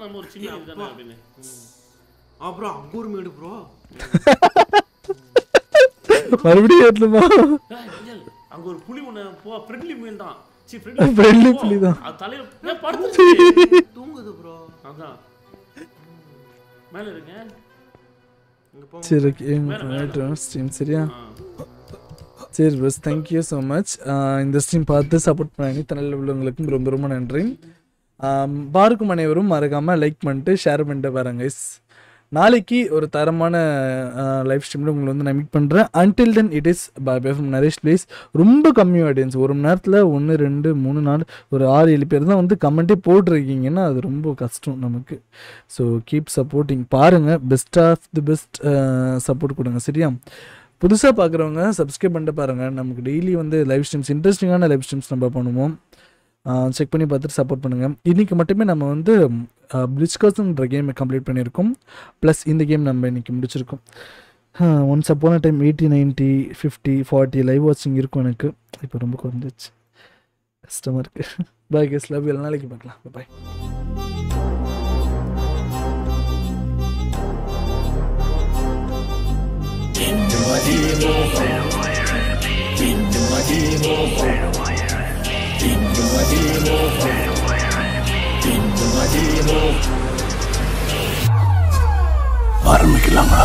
அப்புறம் அங்க ஒரு மேடு ப்ரோ மறுபடியும் ஏய், அங்க ஒரு புலி ஒண்ணு போ ஃப்ரெண்ட்லி முயல் தான். சி Friendly *laughs* புலி தான். அது தலையில ஏன் படுத்துச்சு *laughs* தூங்குது ப்ரோ அதான். மேல இருங்க. சரி ஓகே ஸ்ட்ரீம் சரியா? சரி bros thank you so much இந்த ஸ்ட்ரீம் பார்த்து சப்போர்ட் பண்ண நல்ல உள்ளவங்களுக்கும் ரொம்ப ரொம்ப நன்றி. பார்க்கும் அனைவரும் மறக்காமல் லைக் பண்ணிட்டு ஷேர் பண்ணிட்டு பாருங்க நாளைக்கு ஒரு தரமான லைஃப் ஸ்ட்ரீமில் உங்களை வந்து நான் மீட் பண்ணுறேன் until then it is bye bye from Naresh please ரொம்ப கம்மி ஆடியன்ஸ் ஒரு மணி நேரத்தில் ஒன்று ரெண்டு மூணு நாலு ஒரு ஆறு ஏழு பேர் தான் வந்து கமெண்ட்டே போட்டிருக்கீங்கன்னா அது ரொம்ப கஷ்டம் நமக்கு. ஸோ கீப் சப்போர்ட்டிங் பாருங்கள் best of the best support கொடுங்க சரியா? புதுசாக பார்க்குறவங்க சப்ஸ்கிரைப் பண்ணிட்டு பாருங்கள் நமக்கு டெய்லி வந்து லைவ் ஸ்ட்ரீம்ஸ் இன்ட்ரெஸ்டிங்கான லைவ் ஸ்ட்ரீம்ஸ் நம்ம பண்ணுவோம். செக் பண்ணி பார்த்துட்டு சப்போர்ட் பண்ணுங்கள் இன்றைக்கி மட்டுமே நம்ம வந்து பிளிச்கர்ஸ்ன்ற கேமை கம்ப்ளீட் பண்ணியிருக்கோம். ப்ளஸ் இந்த கேம் நம்ம இன்றைக்கி முடிச்சிருக்கோம். Once அப்பான time eighty ninety fifty forty live வாட்சிங் இருக்கும் எனக்கு. இப்போ ரொம்ப குறைஞ்சிச்சு கஷ்டமாக இருக்குது பாய் கெஸ் லவ் எல்லா நாளைக்கு பார்க்கலாம். பாய் Didn't do ஆரம்பிக்கலாமா